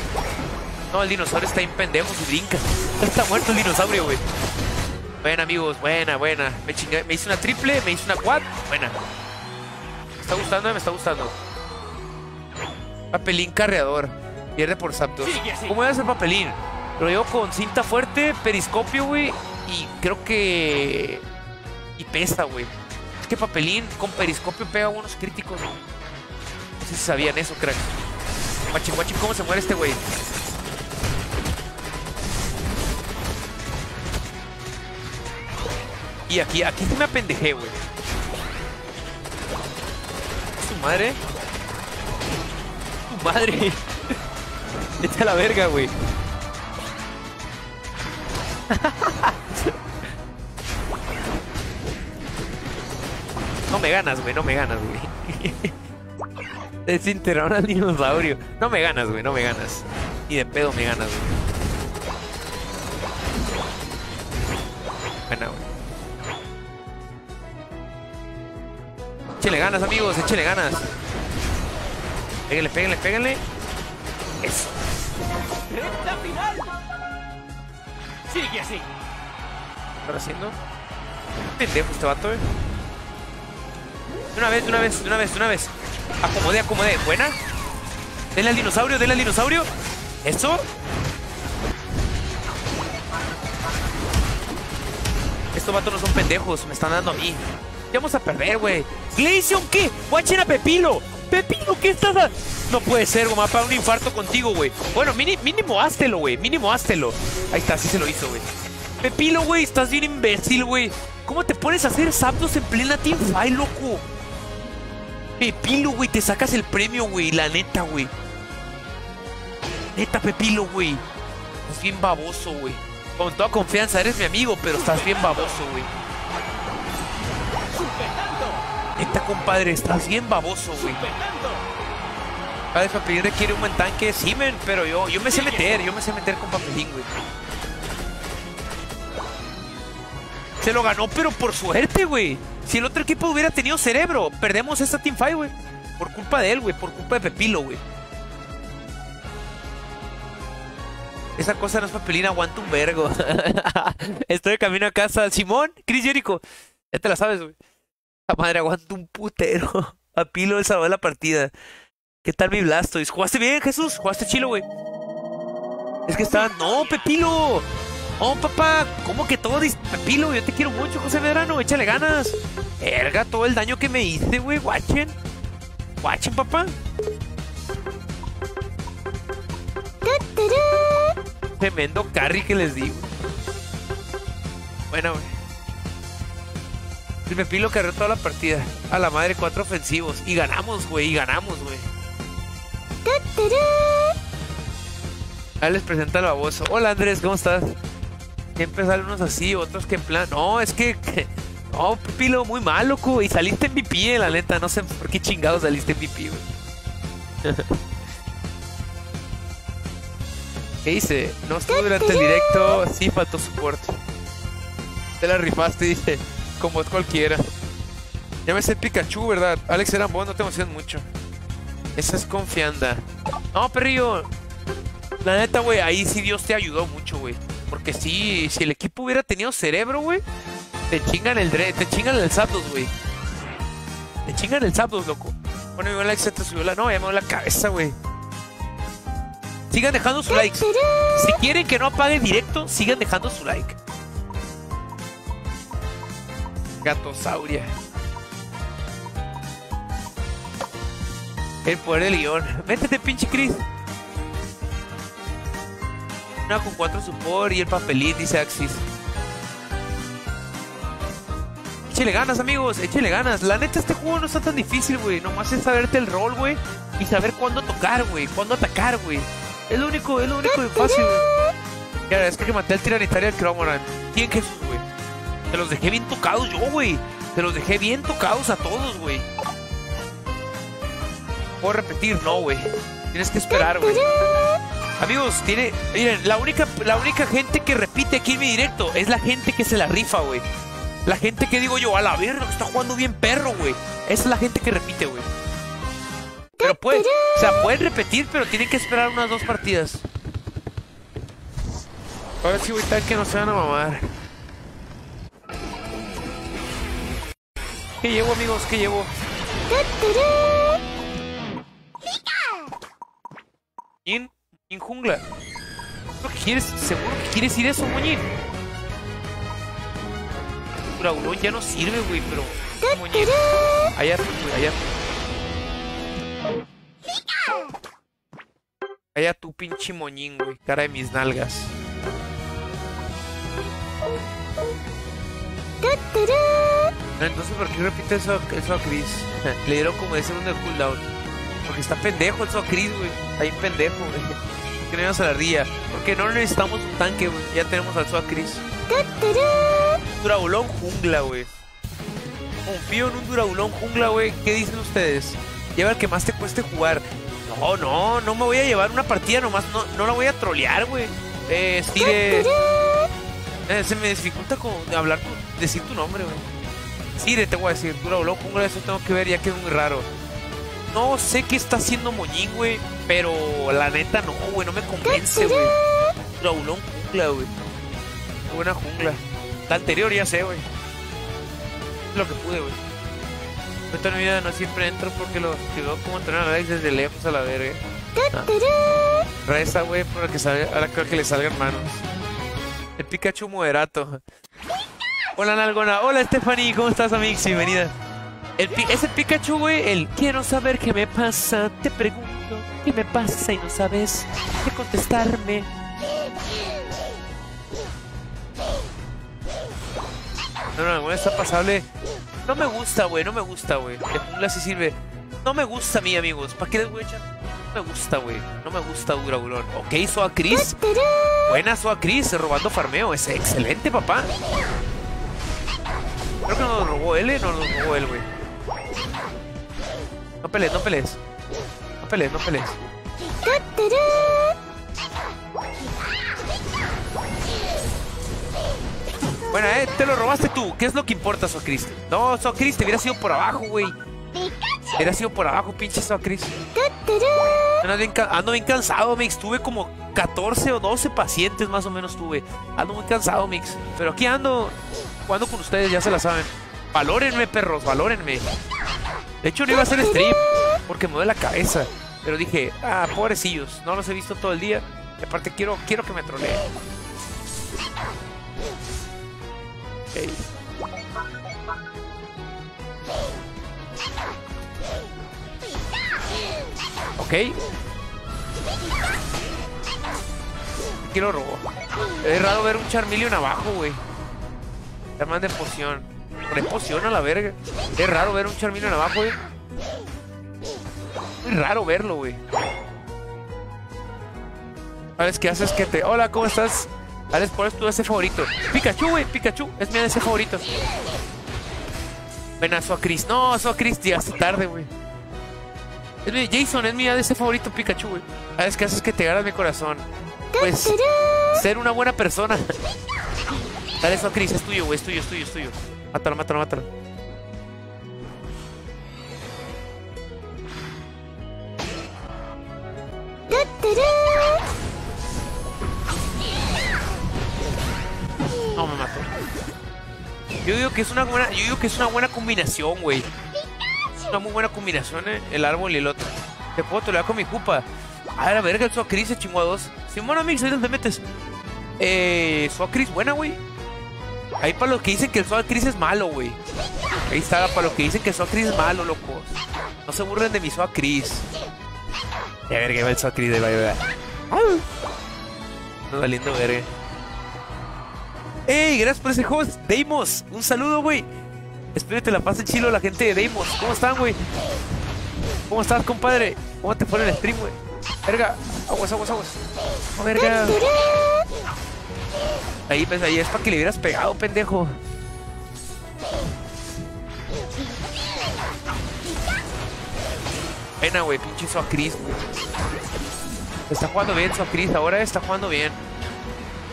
No, el dinosaurio está en pendejo y brinca. <laughs> Está muerto el dinosaurio, güey. Buena, amigos. Buena, buena. Me chingué. Me hice una triple, me hice una quad. Buena. Me está gustando, me está gustando. Papelín carreador. Pierde por Zapdos. Sigue así. ¿Cómo es el papelín? Lo llevo con cinta fuerte, periscopio, güey. Y creo que. Y pesa, güey. Es que papelín con periscopio pega unos críticos. No sé si sabían eso, crack. Guachín, guachín, ¿cómo se muere este güey? Y aquí, aquí sí me apendejé, güey. Su madre. Su madre. <laughs> A la verga, güey. <laughs> No me ganas, güey, no me ganas, güey. <laughs> Desintegraron al dinosaurio. No me ganas, güey, no me ganas. Ni de pedo me ganas, güey. Buena, güey. Échele ganas, amigos, échele ganas. Péguenle, péguenle, péguenle. Eso. ¡Recta final! Sigue así. ¿Qué está haciendo? Pendejo este vato, eh. De una vez, de una vez, de una vez, de una vez. Acomodé, acomodé. Buena. Denle al dinosaurio, denle al dinosaurio. Eso. Estos vatos no son pendejos, me están dando a mí. ¿Qué vamos a perder, güey? ¿Glaceon qué? Watchen a Pepilo. Pepilo, ¿qué estás a... No puede ser, güey, me va a pagar un infarto contigo, güey. Bueno, mini- mínimo háztelo, güey. Mínimo háztelo. Ahí está, sí se lo hizo, güey. Pepilo, güey, estás bien imbécil, güey. ¿Cómo te pones a hacer Zapdos en plena teamfight, loco? Pepilo, güey, te sacas el premio, güey. La neta, güey. Neta, Pepilo, güey. Estás bien baboso, güey. Con toda confianza, eres mi amigo, pero estás bien baboso, güey. Neta, compadre, estás bien baboso, güey. Cada Papelín requiere un buen tanque, sí, men, pero yo, yo me sé meter, yo me sé meter con Papelín, güey. Se lo ganó, pero por suerte, güey. Si el otro equipo hubiera tenido cerebro, perdemos esta teamfight, güey. Por culpa de él, güey, por culpa de Pepilo, güey. Esa cosa no es Papelín, aguanta un vergo. <laughs> Estoy de camino a casa. Simón, Chris Jericho. Ya te la sabes, güey. La madre aguanta un putero. <laughs> A el salvó de la partida. ¿Qué tal mi Blastoise? ¿Jugaste bien, Jesús? ¿Jugaste chilo, güey? Es que está... ¡No, Pepilo! ¡Oh, papá! ¿Cómo que todo dis... Pepilo, yo te quiero mucho, José Medrano. Échale ganas. Erga, todo el daño que me hice, güey. Guachen. Guachen, papá. Tremendo carry que les digo. Bueno, güey. El Pepilo cargó toda la partida. A la madre, cuatro ofensivos. Y ganamos, güey. Y ganamos, güey. Ahí les presenta el baboso. Hola Andrés, ¿cómo estás? Siempre salen unos así, otros que en plan. No, es que. que- No, Pepilo, muy mal, loco. Y saliste en VP, la neta. No sé por qué chingados saliste en VP, güey. <laughs> ¿Qué dice? No estuve durante el directo. Sí, faltó soporte. Te la rifaste, dice. Como es cualquiera. Ya me sé Pikachu, ¿verdad? Alex era no te emocionas mucho. Esa es confianda. No, perrillo. La neta, güey, ahí sí Dios te ayudó mucho, güey. Porque sí, si el equipo hubiera tenido cerebro, güey, te chingan el dre- te chingan el Zapdos, güey. Te chingan el Zapdos, loco. Bueno, mi Alex se te subió la. No, ya me la cabeza, güey. Sigan dejando su like. Si quieren que no apague directo, sigan dejando su like. Gatosauria. El poder del guion. Métete, pinche Chris. Con cuatro support y el papelito, dice Axis. Échale ganas, amigos. Échale ganas. La neta, este juego no está tan difícil, güey. Nomás es saberte el rol, güey. Y saber cuándo tocar, güey. Cuándo atacar, güey. Es lo único, es lo único de fácil, güey. Ya, es que maté al tiranitario al Cromoran. ¿Quién Jesús, güey? Te los dejé bien tocados yo, güey. Te los dejé bien tocados a todos, güey. ¿Puedo repetir? No, güey. Tienes que esperar, güey. Amigos, tiene. Miren, la única, la única gente que repite aquí en mi directo es la gente que se la rifa, güey. La gente que digo yo, a la verga, está jugando bien perro, güey. Esa es la gente que repite, güey. Pero puede, o sea, pueden repetir, pero tienen que esperar unas dos partidas. A ver si voy tal que no se van a mamar. ¿Qué llevo, amigos? ¿Qué llevo? Moñín, Moñín jungla. ¿Seguro que quieres, seguro que quieres ir eso, Moñín? Draulón ya no sirve, güey, pero. Moñín. Allá güey, allá. Allá tu pinche moñín, güey. Cara de mis nalgas. Entonces, ¿por qué repite eso, eso a Chris? <laughs> Le dieron como ese segundo de cooldown. Porque está pendejo eso a Chris, güey. Está bien pendejo, güey. Que no ibas a la ría. Porque no necesitamos un tanque, güey. Ya tenemos al a Chris. Durabulón jungla, güey. Confío en un Durabulón jungla, güey. ¿Qué dicen ustedes? Lleva el que más te cueste jugar. No, no, no me voy a llevar una partida nomás. No, no la voy a trolear, güey. Eh, Stire. Eh, se me dificulta con hablar tu, decir tu nombre, güey. Sire, te voy a decir, dura o jungla, eso tengo que ver, ya que es muy raro. No sé qué está haciendo Moñín, güey, pero la neta no, güey, no me convence, güey. Dura jungla, güey. Buena jungla. La anterior ya sé, güey. Lo que pude, güey. Esta vida no siempre entro porque lo llegó como entrenar a desde lejos a la verga. Ah. Reza, güey, para que, salga, ahora creo que le salgan manos. El Pikachu moderato. Hola Nalgona, hola Stephanie, ¿cómo estás Amix? Bienvenida. El es el Pikachu, güey, el quiero saber qué me pasa, te pregunto qué me pasa y no sabes qué contestarme. No, no, está pasable. No me gusta, güey, no me gusta, güey. De jungla sí sirve. No me gusta a mí, amigos. ¿Para qué les voy a echar? No me gusta, güey. No me gusta Durabulón. Ok, Chris. Buena Soa Chris, robando farmeo. Es excelente, papá. Creo que nos robó él, ¿eh? No nos robó él, güey. No pelees, no pelees. No pelees, no pelees. Bueno, eh, te lo robaste tú. ¿Qué es lo que importa, Socrist? No, Socrist, te hubiera sido por abajo, güey. Hubiera sido por abajo, pinche Socrist. Ando bien, ando bien cansado, Mix. Tuve como 14 o 12 pacientes más o menos tuve. Ando muy cansado, Mix. Pero aquí ando jugando con ustedes, ya se la saben. Valórenme, perros, valórenme. De hecho, no iba a hacer stream porque me duele la cabeza. Pero dije, ah, pobrecillos, no los he visto todo el día. Y aparte quiero, quiero que me troleen. Ok. Quiero robo. Es raro ver un Charmeleon abajo, güey. Arman de poción. A la verga. Es raro ver un Charmeleon abajo, güey. Es raro verlo, güey. ¿Sabes qué haces? Que te... Hola, ¿cómo estás? Alex, ¿cuál es tu ese favorito? Pikachu, güey, Pikachu. Es mi ese favorito. Ven a Chris. No, Chris, ya tarde, güey. Es mi Jason, es mi ese favorito Pikachu, güey. ¿Sabes qué haces? Que te ganas mi corazón. Pues, ser una buena persona. Dale eso Chris, es tuyo, güey, es tuyo, es tuyo, es tuyo. Mátalo, mátalo, mátalo. No me mató. Yo digo que es una buena, yo digo que es una buena combinación, güey. Una muy buena combinación, eh, el árbol y el otro. Te puedo tolerar con mi cupa. A la verga, el Suacris se chingó a dos. Simón Amix, ahí donde metes. Eh, Suacris, buena, güey. Ahí para los que dicen que el Suacris es malo, güey. Ahí está, para los que dicen que el Suacris es malo, locos. No se burlen de mi Suacris. Ya verga, ahí va el va, ahí va. No verga. ¡Ey! Gracias por ese host, Deimos. Un saludo, güey. Espero que te la pasen chilo la gente de Deimos. ¿Cómo están, güey? ¿Cómo estás, compadre? ¿Cómo te fue el stream, güey? Verga, aguas, aguas, aguas. Oh, verga. Ahí, pues ahí es para que le hubieras pegado, pendejo. Pena, güey, pinche Suacris, güey. Está jugando bien Suacris, ahora está jugando bien.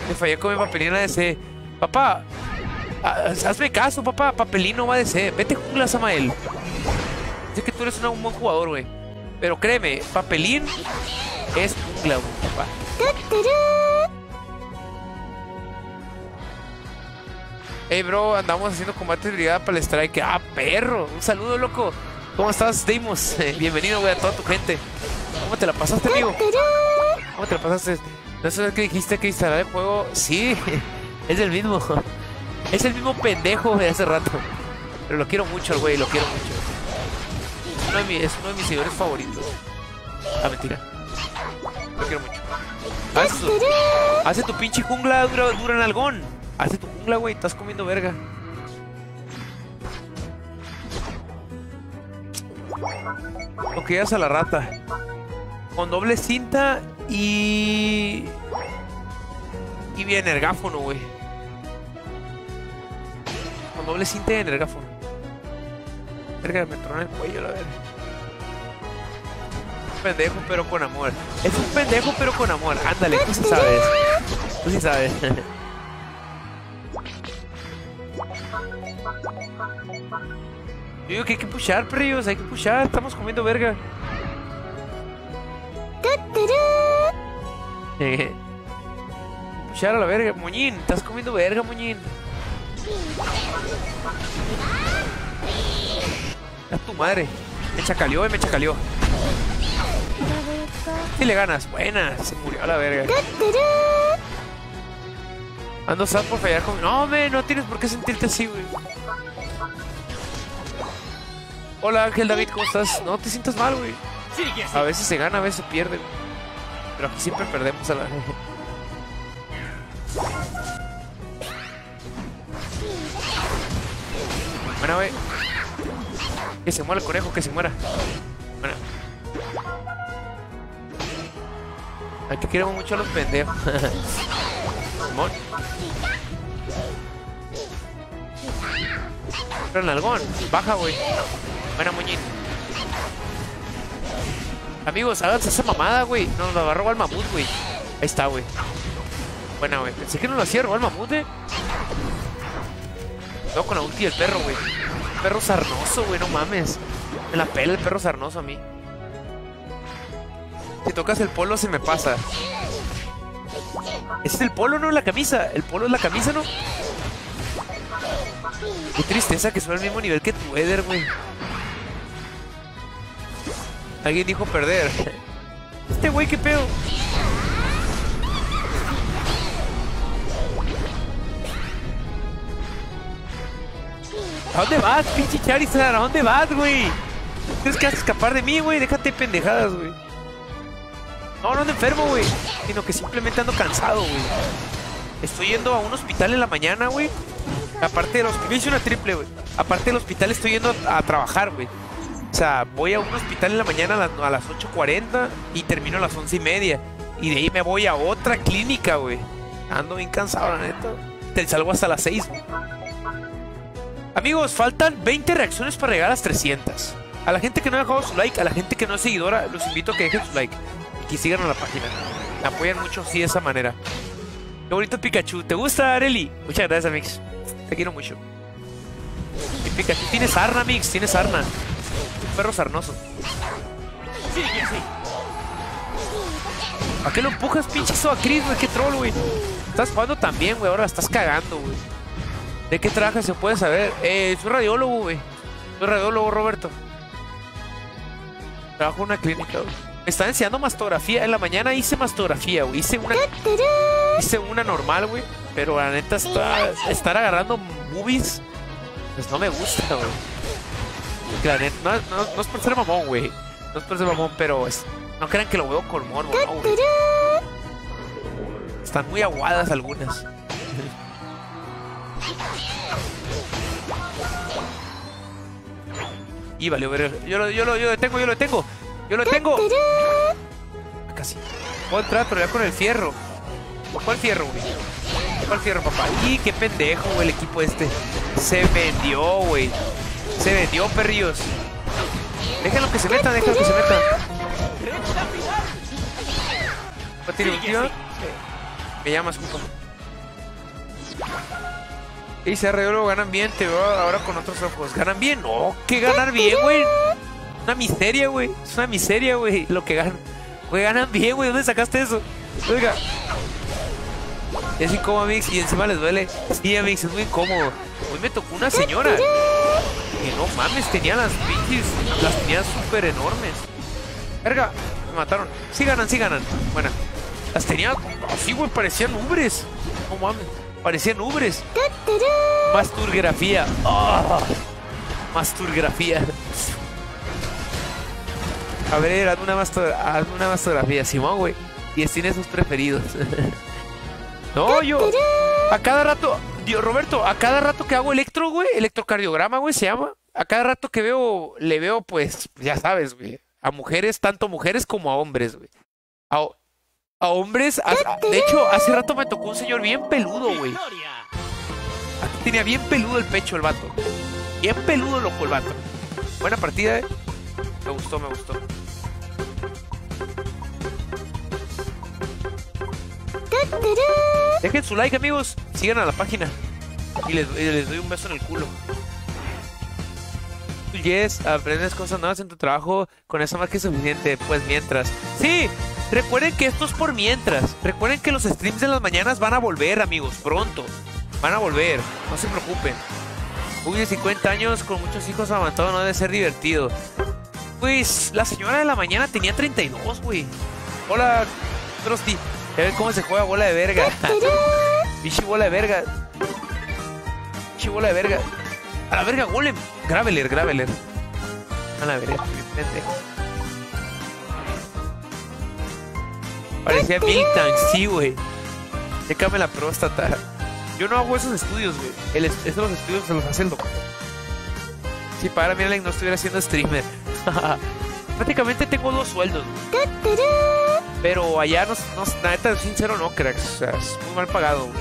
Me fallé con mi papelina de C. Papá, ha- hazme caso, papá. Papelino va de C. Vete jungla, Samael. Sé que tú eres un buen jugador, güey. Pero créeme, papelín es jungla, güey, papá. Hey, bro, andamos haciendo combate de brigada para el strike. Ah, perro. Un saludo, loco. ¿Cómo estás, Deimos? <laughs> Bienvenido, güey, a toda tu gente. ¿Cómo te la pasaste, amigo? ¿Cómo te la pasaste? ¿No sabes que dijiste que instalar el juego? Sí, <laughs> es el mismo. <laughs> Es el mismo pendejo de hace rato. Pero lo quiero mucho, güey, lo quiero mucho. Uno de, mi- es uno de mis seguidores favoritos. Ah, mentira. Lo quiero mucho. Haz tu, hace tu pinche jungla dura, dura en algón. Hace tu jungla, güey, estás comiendo verga. O que llegas a la rata. Con doble cinta y. Y bien energáfono, güey. Con doble cinta y energáfono. Verga, me trona el cuello, la verga. Pendejo, pero con amor. Es un pendejo, pero con amor. Ándale, tú sí sabes. Tú sí sabes. <laughs> Yo digo que hay que pushar, perrillos, hay que pushar, estamos comiendo verga. Eh, pushar a la verga, Moñín, estás comiendo verga, Moñín. A tu madre. Me chacaleó y me chacaleó. Si le ganas, buena, se murió a la verga. Ando sad por fallar con. No, me, no tienes por qué sentirte así, güey. Hola Ángel David, ¿cómo estás? No te sientas mal, güey. A veces se gana, a veces se pierde. güey. Pero aquí siempre perdemos a la. Bueno, güey. Que se muera el conejo, que se muera. Bueno. Ay, que queremos mucho a los pendejos. <laughs> Algón, baja, güey. Buena muñeca. Amigos, háganse esa mamada, güey. No, nos va a robar el mamut, güey. Ahí está, güey. Buena, güey. Pensé que no lo hacía robar el mamut, eh. No, con la ulti del perro, güey. Perro sarnoso, güey, no mames. Me la pela el perro sarnoso a mí. Si tocas el polo, se me pasa. Es el polo, ¿no? La camisa. El polo es la camisa, ¿no? Qué tristeza que son al mismo nivel que tu Eder, güey. Alguien dijo perder. <laughs> Este güey, qué pedo. ¿A dónde vas, pinche Charizard? ¿A dónde vas, güey? ¿Crees que vas escapar de mí, güey? Déjate de pendejadas, güey. No, no ando enfermo, güey. Sino que simplemente ando cansado, güey. Estoy yendo a un hospital en la mañana, güey. Aparte del hospital, hice una triple, güey. Aparte del hospital estoy yendo a, trabajar, güey. O sea, voy a un hospital en la mañana a, la- a las 8.40 y termino a las 11 y media. Y de ahí me voy a otra clínica, güey. Ando bien cansado, la neta. Te salgo hasta las 6, güey. Amigos, faltan 20 reacciones para llegar a las 300. A la gente que no ha dejado su like, a la gente que no es seguidora, los invito a que dejen su like y que sigan a la página. Me apoyan mucho, sí, de esa manera. Qué bonito Pikachu. ¿Te gusta, Areli? Muchas gracias, Mix. Te quiero mucho. Y Pikachu tiene sarna, Mix, tiene sarna. Un perro sarnoso. Sigue así. ¿A qué lo empujas, pinche Soacris, güey? Qué troll, güey. Estás jugando también, güey. Ahora la estás cagando, güey. ¿De qué trabajas? Se puede saber. Eh, soy radiólogo, güey. Soy radiólogo, Roberto. Trabajo en una clínica, güey. Me están enseñando mastografía. En la mañana hice mastografía, güey. Hice una. Hice una normal, güey. Pero la neta está. Estar agarrando movies. Pues no me gusta, güey. La neta. No, no- no es por ser mamón, güey. No es por ser mamón, pero es. No crean que lo veo con morbo, no. Están muy aguadas algunas. <laughs> Y valió ver. Yo lo, yo lo, yo lo detengo, yo lo detengo. Yo lo detengo. Casi. Puedo entrar, pero ya con el fierro. ¿Cuál fierro, güey? ¿Cuál fierro, papá? Y qué pendejo, güey, el equipo este. Se vendió, güey. Se vendió, perrillos. Déjenlo que se meta, déjenlo que se meta. ¿Va a tirar ultima? Me llamas, puto. Y se luego ganan bien, te veo ahora con otros ojos. ¿Ganan bien? No, que ganar bien, güey. Una miseria, güey. Es una miseria, güey, lo que ganan. Güey, ganan bien, güey. ¿Dónde sacaste eso? Oiga. Es incómodo, Mix, y encima les duele. Sí, Mix, es muy incómodo. Hoy me tocó una señora. Que no mames, tenía las pinches. Las tenía súper enormes. Verga, me mataron. Sí ganan, sí ganan. Bueno, las tenía así, güey, parecían ubres. No mames, parecían ubres. Masturgrafía. Ah, Masturgrafía. A ver, mastur hazme una mastografía, Simón, güey. Y tiene sus preferidos. <laughs> no, yo. A cada rato. Dios, Roberto, a cada rato que hago electro, güey. Electrocardiograma, güey, se llama. A cada rato que veo, le veo, pues, ya sabes, güey. A mujeres, tanto mujeres como a hombres, güey. A, a hombres. de hecho, hace rato me tocó un señor bien peludo, güey. Tenía bien peludo el pecho el vato. Bien peludo loco el vato. Buena partida, eh. Me gustó, me gustó. Dejen su like, amigos. Sigan a la página. Y les, doy un beso en el culo. Yes, aprendes cosas nuevas en tu trabajo. Con eso más que suficiente. Pues mientras. Sí, recuerden que esto es por mientras. Recuerden que los streams de las mañanas van a volver, amigos. Pronto. Van a volver. No se preocupen. Uy, de 50 años con muchos hijos avanzados no debe ser divertido. Pues la señora de la mañana tenía 32, güey. Hola, Krusty. Ya ven cómo se juega bola de verga. <laughs> Bichi bola de verga. Bichi bola de verga. A la verga, golem. Graveler, Graveler. A la verga, pendejo. Parecía Miltank, sí, güey. Chécame la próstata. Yo no hago esos estudios, güey. El est- Esos estudios se los hace el doctor. Si para mí no estuviera haciendo streamer. <laughs> Prácticamente tengo dos sueldos, güey. Pero allá, no, no, la neta, sincero, no, cracks. O sea, es muy mal pagado, güey.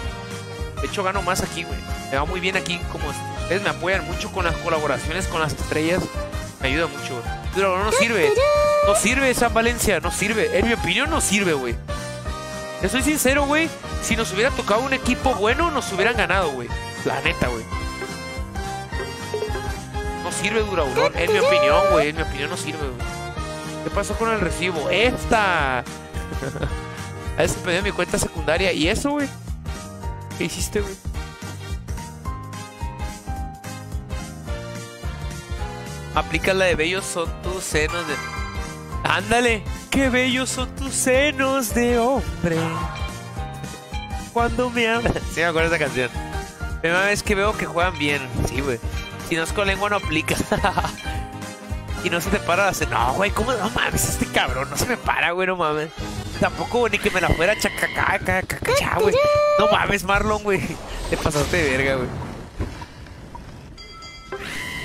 De hecho, gano más aquí, güey. Me va muy bien aquí. Como ustedes me apoyan mucho con las colaboraciones con las estrellas. Me ayuda mucho, güey. Pero no sirve. No sirve San Valencia, no sirve. En mi opinión, no sirve, güey. Te soy sincero, güey. Si nos hubiera tocado un equipo bueno, nos hubieran ganado, güey. La neta, güey. No sirve Duraurón. En mi opinión, güey. En mi opinión no sirve, güey. ¿Qué pasó con el recibo? ¡Esta! <laughs> A veces pedí mi cuenta secundaria. ¿Y eso, güey? ¿Qué hiciste, güey? Aplica la de bellos son tus senos de... Ándale, qué bellos son tus senos de hombre. Cuando me hablas. <laughs> Sí, me acuerdo de esa canción. Primera vez que veo que juegan bien. Sí, güey. Si no es con lengua, no aplica. <laughs> y no se te para la No, güey, ¿cómo? No mames, este cabrón no se me para, güey, no mames. Tampoco, güey, ni que me la fuera chacacá, cacachá, güey. No mames, Marlon, güey. Te pasaste de verga, güey.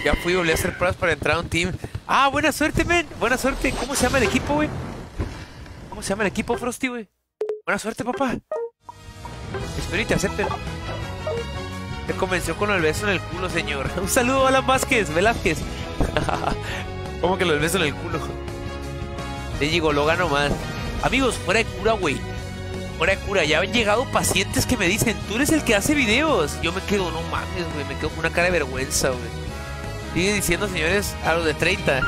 Ya fui, volví a hacer pruebas para entrar a un team. Ah, buena suerte, men. Buena suerte. ¿Cómo se llama el equipo, güey? ¿Cómo se llama el equipo, Frosty, güey? Buena suerte, papá. Espero y te acepten. Te convenció con el beso en el culo, señor. <laughs> Un saludo a Alan Vázquez, Velázquez. <laughs> ¿Cómo que los beso en el culo? Te digo, lo gano más. Amigos, fuera de cura, güey. Fuera de cura. Ya han llegado pacientes que me dicen, tú eres el que hace videos. Yo me quedo, no mames, güey. Me quedo con una cara de vergüenza, güey. Sigue diciendo, señores, a los de 30.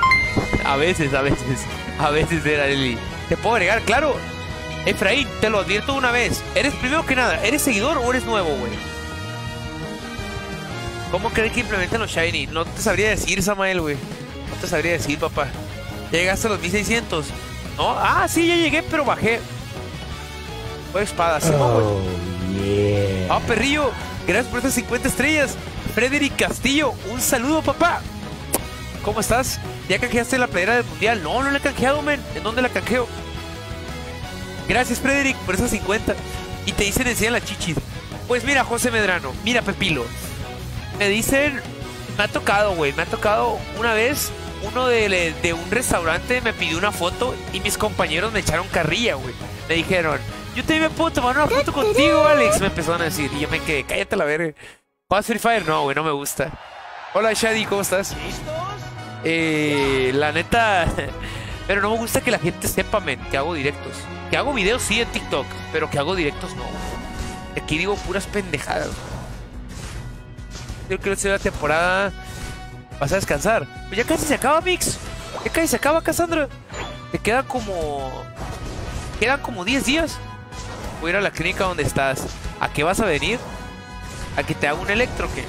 A veces, a veces. A veces era Eli. ¿Te puedo agregar? Claro. Efraín, te lo advierto una vez. Eres primero que nada, ¿eres seguidor o eres nuevo, güey? ¿Cómo creen que implementan los Shiny? No te sabría decir, Samael, güey. No te sabría decir, papá. Ya llegaste a los 1600. No, ah, sí, ya llegué, pero bajé. Fue espada, sí. Oh, yeah. Ah, perrillo, gracias por estas 50 estrellas. Frederick Castillo, un saludo, papá. ¿Cómo estás? ¿Ya canjeaste la playera del mundial? No, no la he canjeado, men. ¿En dónde la canjeo? Gracias, Frederick, por esas 50. Y te dicen enseñan la chichis. Pues mira, José Medrano, mira, Pepilo. Me dicen, me ha tocado, güey, me ha tocado una vez. Uno de, de un restaurante me pidió una foto y mis compañeros me echaron carrilla, güey. Me dijeron, yo también me puedo tomar una foto contigo, Alex. Me empezaron a decir, y yo me quedé, cállate la verga. ¿Juegas Free Fire? No, güey, no me gusta. Hola, Shadi, ¿cómo estás? Eh, la neta, <laughs> pero no me gusta que la gente sepa, men, que hago directos. Que hago videos sí en TikTok, pero que hago directos no. Aquí digo puras pendejadas. Yo quiero hacer la temporada. Vas a descansar. Pues ya casi se acaba, Mix. Ya casi se acaba, Cassandra. Te quedan como. Quedan como 10 días. Voy a ir a la clínica donde estás. ¿A qué vas a venir? ¿A que te haga un electro que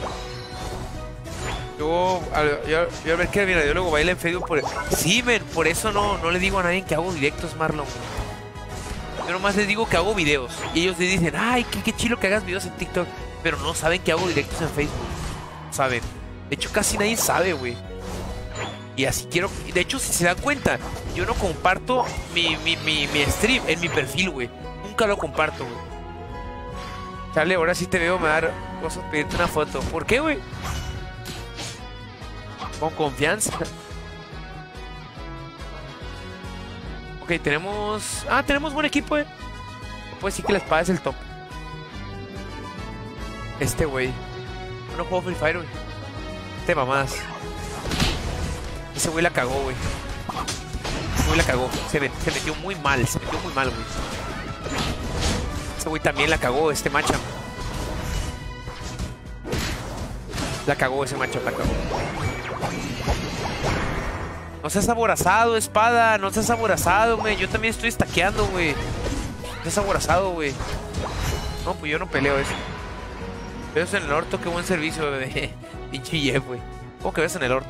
yo, yo, yo a ver que mi radiólogo baila en Facebook por Sí, men, por eso no, no le digo a nadie que hago directos, Marlon. Yo nomás les digo que hago videos. Y ellos le dicen, ay, qué, qué chilo que hagas videos en TikTok. Pero no saben que hago directos en Facebook. Saben. De hecho, casi nadie sabe, güey. Y así quiero. De hecho, si se dan cuenta, yo no comparto mi, mi, mi, mi stream en mi perfil, güey. Nunca lo comparto, güey. Chale, ahora sí te veo, me dar cosas pedirte una foto. ¿Por qué, güey? Con confianza. Ok, tenemos... Ah, tenemos buen equipo, eh. Puedo decir que la espada es el top. Este, güey. No juego Free Fire, güey. Este mamás. Ese güey la cagó, güey. Ese güey la cagó. Se, met- se metió muy mal. Se metió muy mal, güey. Ese güey también la cagó, este macho. La cagó ese macho, la cagó. No seas aborazado, espada. No seas aborazado, güey. Yo también estoy estaqueando, güey. No seas aborazado, güey. No, pues yo no peleo eso. Besos en el orto, qué buen servicio, de <laughs> pinche Jeff, güey. ¿Cómo que ves en el orto?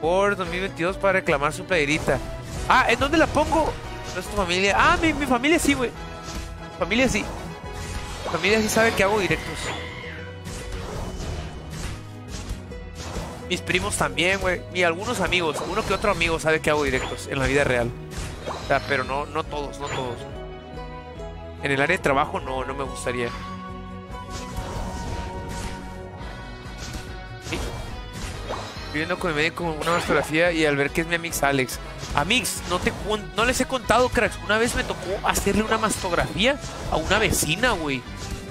Por 2022 para reclamar su playerita. Ah, ¿en dónde la pongo? No es tu familia. Ah, mi, mi familia sí, güey. Familia sí. Familia sí sabe que hago directos. Mis primos también, güey. Y algunos amigos. Uno que otro amigo sabe que hago directos en la vida real. O sea, pero no, no todos, no todos. En el área de trabajo no, no me gustaría. Estoy viendo con mi médico una mastografía y al ver que es mi amix Alex. Amix, no, te, no les he contado, cracks. Una vez me tocó hacerle una mastografía a una vecina, güey.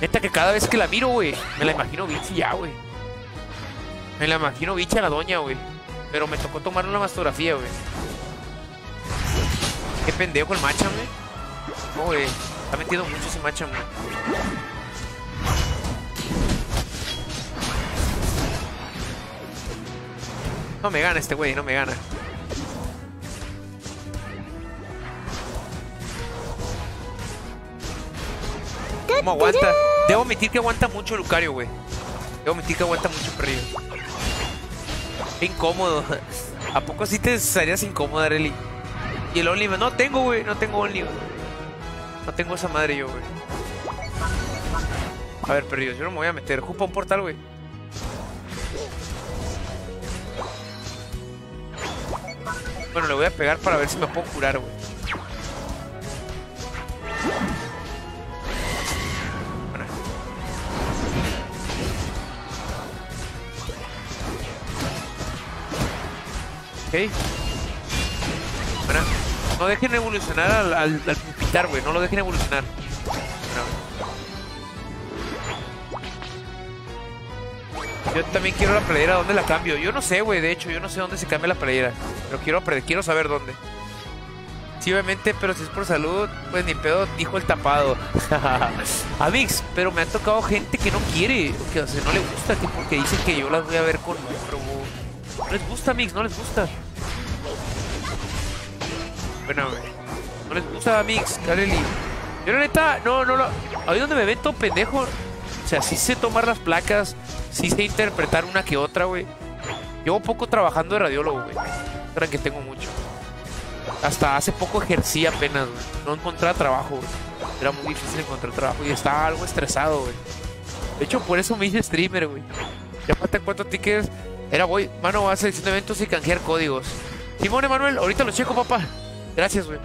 Neta que cada vez que la miro, güey, me la imagino bichi ya, güey. Me la imagino bicha a la doña, güey. Pero me tocó tomar una mastografía, güey. Qué pendejo el macha, güey. No, güey. Está metido mucho ese macha, güey. No me gana este güey, no me gana. ¿Cómo aguanta? Debo admitir que aguanta mucho Lucario, güey. Debo admitir que aguanta mucho perrillo. Qué incómodo. ¿A poco sí te estarías incómoda, Reli? Y el Only, no tengo, güey. No tengo Only. No tengo esa madre yo, güey. A ver, perrillos, yo no me voy a meter. Jupa un portal, güey. Bueno, le voy a pegar para ver si me puedo curar, güey. Bueno. Ok. Bueno, no dejen evolucionar al, al, al güey. No lo dejen evolucionar. Yo también quiero la playera. ¿Dónde la cambio? Yo no sé, güey. De hecho, yo no sé dónde se cambia la playera. Pero quiero, saber dónde. Sí, obviamente, pero si es por salud, pues ni pedo, dijo el tapado. <laughs> Amix, pero me ha tocado gente que no quiere, que sea, no le gusta, que porque dicen que yo las voy a ver con otro. No les gusta, Amix, no les gusta. Bueno. No les gusta, Amix, Kareli. Yo la neta, no, no, no. Ahí donde me ven todo pendejo. O sea, sí sé tomar las placas, sí sé interpretar una que otra, güey. Llevo poco trabajando de radiólogo, güey. Para que tengo mucho. Hasta hace poco ejercí apenas, güey. No encontraba trabajo, güey. Era muy difícil encontrar trabajo y estaba algo estresado, güey. De hecho, por eso me hice streamer, güey. Ya falta cuatro tickets. Era, voy, mano, va a seleccionar eventos y canjear códigos. Simón, Emanuel, ahorita lo checo, papá. Gracias, güey.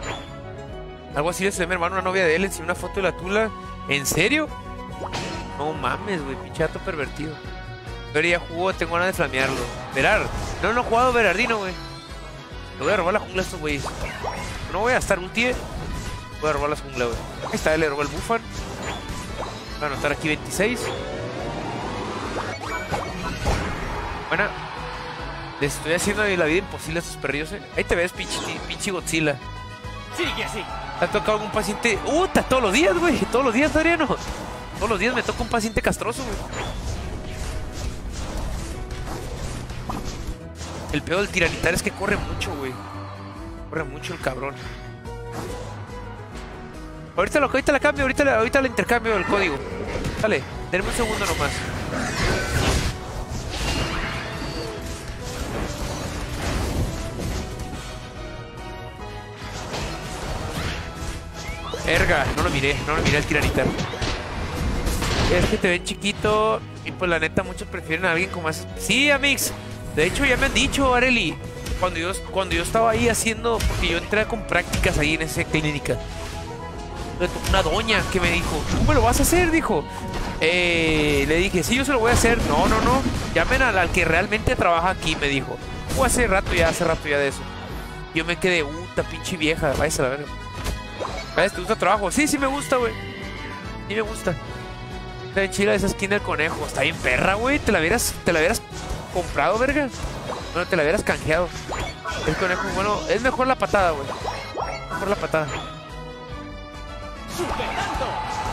Algo así de mi hermano, una novia de él, enseñó una foto de la tula. ¿En serio? No mames, güey, pinchato pervertido. Pero ya jugó, tengo ganas de flamearlo. Verar. No, no he jugado Berardino, güey. Le voy a robar la jungla a estos güeyes. No voy a estar ulti. Voy a robar la jungla, güey. Ahí está, le robó el buffan. Voy a anotar aquí 26. Buena. Les estoy haciendo la vida imposible a estos perrillos, eh. Ahí te ves, pinche, pinche Godzilla. Sigue así. ¿Te ha tocado algún paciente? ¡Uh! Todos los días, güey. Todos los días, Adriano. Todos los días me toca un paciente castroso, güey. El peor del tiranitar es que corre mucho, güey. Corre mucho el cabrón. Ahorita, lo, ahorita la cambio, ahorita, la- ahorita le intercambio el código. Dale, denme un segundo nomás. Erga, no lo miré, no lo miré el tiranitar. Es que te ven chiquito y pues la neta muchos prefieren a alguien como más... Sí, Amix. De hecho ya me han dicho, Areli, cuando yo, cuando yo estaba ahí haciendo, porque yo entré con prácticas ahí en esa clínica. Una doña que me dijo, ¿tú me lo vas a hacer? Dijo. Eh, le dije, sí, yo se lo voy a hacer. No, no, no. Llamen al, al que realmente trabaja aquí, me dijo. Fue hace rato ya, hace rato ya de eso. Yo me quedé, puta pinche vieja, váyase a la verga. ¿Te gusta trabajo? Sí, sí me gusta, güey. Sí me gusta. Está bien chila esa skin del conejo. Está bien perra, güey. ¿Te la hubieras, te la hubieras comprado, verga? Bueno, te la hubieras canjeado. El conejo, bueno, es mejor la patada, güey. Mejor la patada.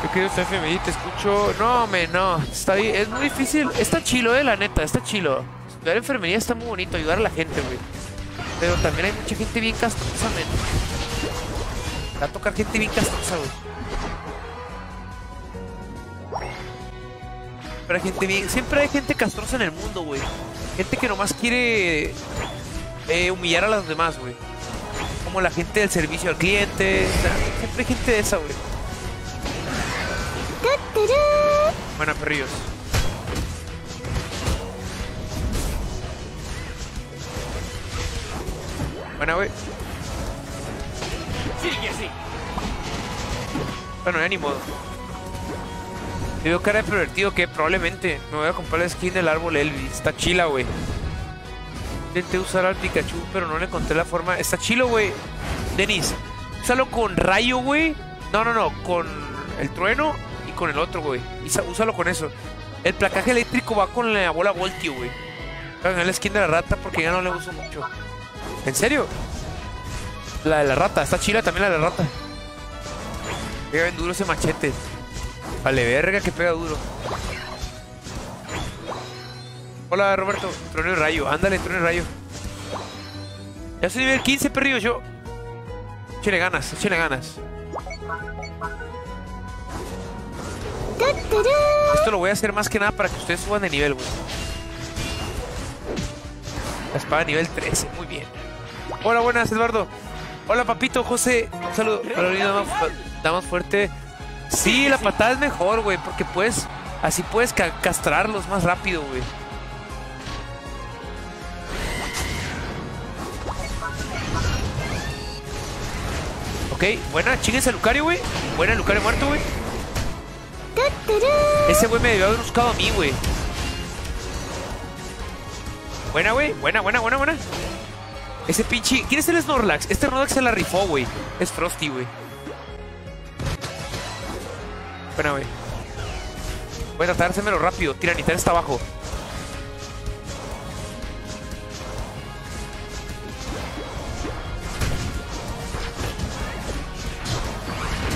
Yo quiero estar FMI, te escucho. No, me, no. Está bien, es muy difícil. Está chilo, eh, la neta, está chilo. Estudiar enfermería está muy bonito, ayudar a la gente, güey. Pero también hay mucha gente bien castrosa, men. Va a tocar gente bien castrosa, güey. Pero hay gente bien. Siempre hay gente castrosa en el mundo, güey. Gente que nomás quiere eh, humillar a los demás, güey. Como la gente del servicio al cliente. siempre hay gente de esa, güey. Buena, perrillos. Buena, güey. Sigue así. Bueno, ya ni modo. Te veo cara de pervertido que probablemente me voy a comprar la skin del árbol Elvis. Está chila, güey. Intenté usar al Pikachu, pero no le encontré la forma. Está chilo, güey. Denis, úsalo con rayo, güey. No, no, no. Con el trueno y con el otro, güey. Úsalo con eso. El placaje eléctrico va con la bola voltio, güey. Hagan la skin de la rata porque ya no le uso mucho. ¿En serio? La de la rata. Está chila también la de la rata. Pega bien duro ese machete. Vale, verga que pega duro. Hola, Roberto. Trono rayo. Ándale, trono rayo. Ya soy nivel 15, perrillo, yo. Échale ganas, échale ganas. Esto lo voy a hacer más que nada para que ustedes suban de nivel, güey. La espada nivel 13, muy bien. Hola, buenas, Eduardo. Hola, papito, José. Un saludo. Carolina, dama fuerte. Sí, la patada es mejor, güey, porque puedes. Así puedes ca- castrarlos más rápido, güey. Ok, buena, chingues a Lucario, güey. Buena, Lucario muerto, güey. Ese güey me debió haber buscado a mí, güey. Buena, güey. Buena, buena, buena, buena. Ese pinche. ¿Quién es el Snorlax? Este Snorlax se la rifó, güey. Es Frosty, güey. Güey. Voy a tratar de hacérmelo rápido. Tiranitar está abajo.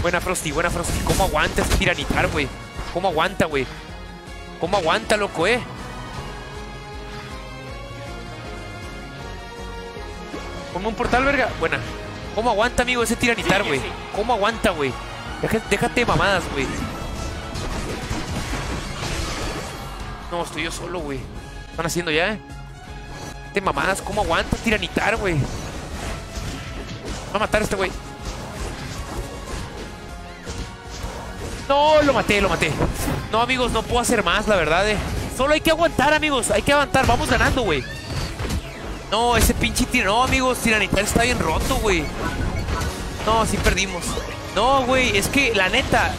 Buena Frosty, buena Frosty. ¿Cómo aguanta este tiranitar, güey? ¿Cómo aguanta, güey? ¿Cómo aguanta, loco, eh? Como un portal, verga. Buena. ¿Cómo aguanta, amigo, ese tiranitar, güey? ¿Cómo aguanta, güey? Déjate de mamadas, güey. No, estoy yo solo, güey. ¿Qué están haciendo ya? De mamadas, ¿cómo aguanta tiranitar, güey? Va a matar a este güey. No, lo maté, lo maté. No, amigos, no puedo hacer más, la verdad. eh. Solo hay que aguantar, amigos. Hay que aguantar. Vamos ganando, güey. No, ese pinche tiro. No, amigos, Tiranitar está bien roto, güey. No, sí perdimos. No, güey, es que la neta.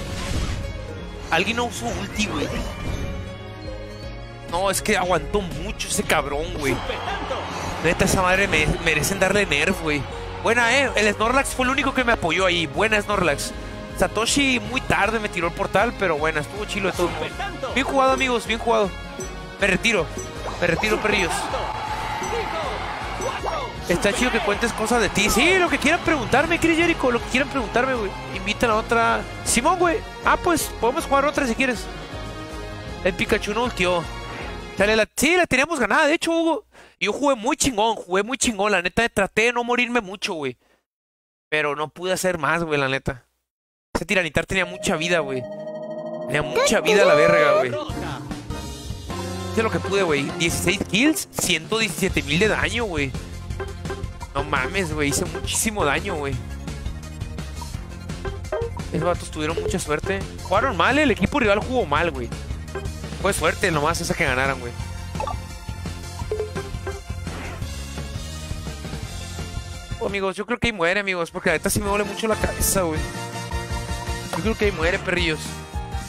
Alguien no usó ulti, güey. No, es que aguantó mucho ese cabrón, güey. Neta, esa madre me merecen darle nerf, güey. Buena, eh. El Snorlax fue el único que me apoyó ahí. Buena, Snorlax. Satoshi muy tarde me tiró el portal, pero buena, estuvo chilo de todo. Bien jugado, amigos, bien jugado. Me retiro. Me retiro, perrillos. Está chido que cuentes cosas de ti. Sí, lo que quieran preguntarme, Chris Jericho. Lo que quieran preguntarme, güey. Invitan a otra. Simón, güey. Ah, pues podemos jugar otra si quieres. El Pikachu no ultió. Dale, la... Sí, la teníamos ganada. De hecho, Hugo, yo jugué muy chingón. Jugué muy chingón. La neta, traté de no morirme mucho, güey. Pero no pude hacer más, güey, la neta. Ese tiranitar tenía mucha vida, güey. Tenía mucha vida la verga, güey. Hice lo que pude, güey. 16 kills, 117 mil de daño, güey. No mames, güey. Hice muchísimo daño, güey. Esos vatos tuvieron mucha suerte. Jugaron mal, el equipo rival jugó mal, güey. Fue suerte nomás esa que ganaran, güey. Oh, amigos, yo creo que ahí muere, amigos, porque ahorita sí me duele mucho la cabeza, güey. Yo creo que ahí muere, perrillos.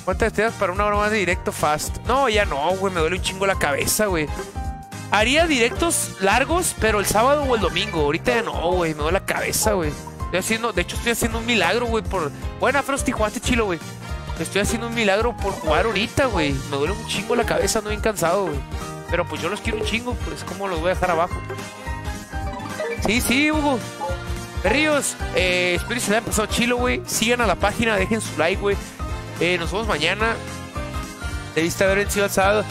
¿Cuántas das para una hora más de directo fast? No, ya no, güey, me duele un chingo la cabeza, güey. Haría directos largos, pero el sábado o el domingo. Ahorita no, güey, me duele la cabeza, güey. Estoy haciendo, de hecho, estoy haciendo un milagro, güey, por. Buena, Frosty, jugaste chilo, güey. Estoy haciendo un milagro por jugar ahorita, güey. Me duele un chingo la cabeza, ando bien cansado, güey. Pero pues yo los quiero un chingo, pues como los voy a dejar abajo. Sí, sí, Hugo. Perrillos, eh, espero que se les haya pasado chilo, güey. Sigan a la página, dejen su like, güey. Eh, nos vemos mañana. Debiste haber vencido al sábado.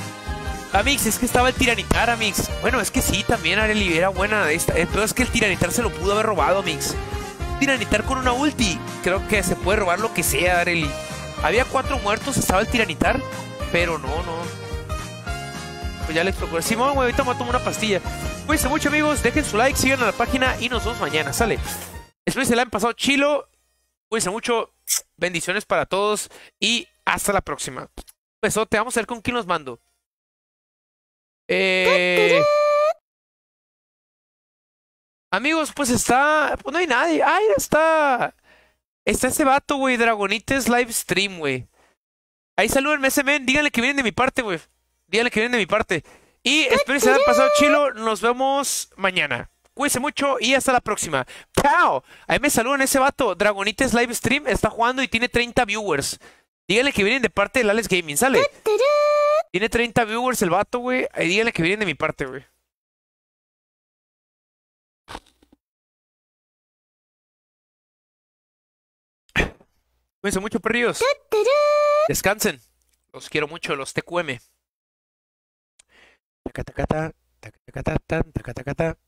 Amix, es que estaba el tiranitar, Amix. Bueno, es que sí, también Areli era buena esta. El es que el tiranitar se lo pudo haber robado, Amix. Tiranitar con una ulti. Creo que se puede robar lo que sea, Areli. Había cuatro muertos, estaba el tiranitar. Pero no, no. Pues ya les tocó. Simón, güey, ahorita me tomar una pastilla. Cuídense mucho, amigos. Dejen su like, sigan a la página y nos vemos mañana. Sale. Espero que se la han pasado chilo. Cuídense mucho. Bendiciones para todos. Y hasta la próxima. Besote. Vamos a ver con quién los mando. Eh... Amigos, pues está. Pues no hay nadie. ¡Ay, está! Está ese vato, güey. Dragonites live stream, güey. Ahí salúdenme ese men. Díganle que vienen de mi parte, güey. Díganle que vienen de mi parte. Y espero que se hayan pasado chilo. Nos vemos mañana. Cuídense mucho y hasta la próxima. ¡Chao! Ahí me saludan ese vato. Dragonites live stream. Está jugando y tiene 30 viewers. Díganle que vienen de parte del Alex Gaming. Sale. Tiene 30 viewers el vato, güey. Ahí díganle que vienen de mi parte, güey. <coughs> Cuídense mucho, perrillos. Descansen. Los quiero mucho, los TQM. Tacatacata, tacatacata, tacatacata.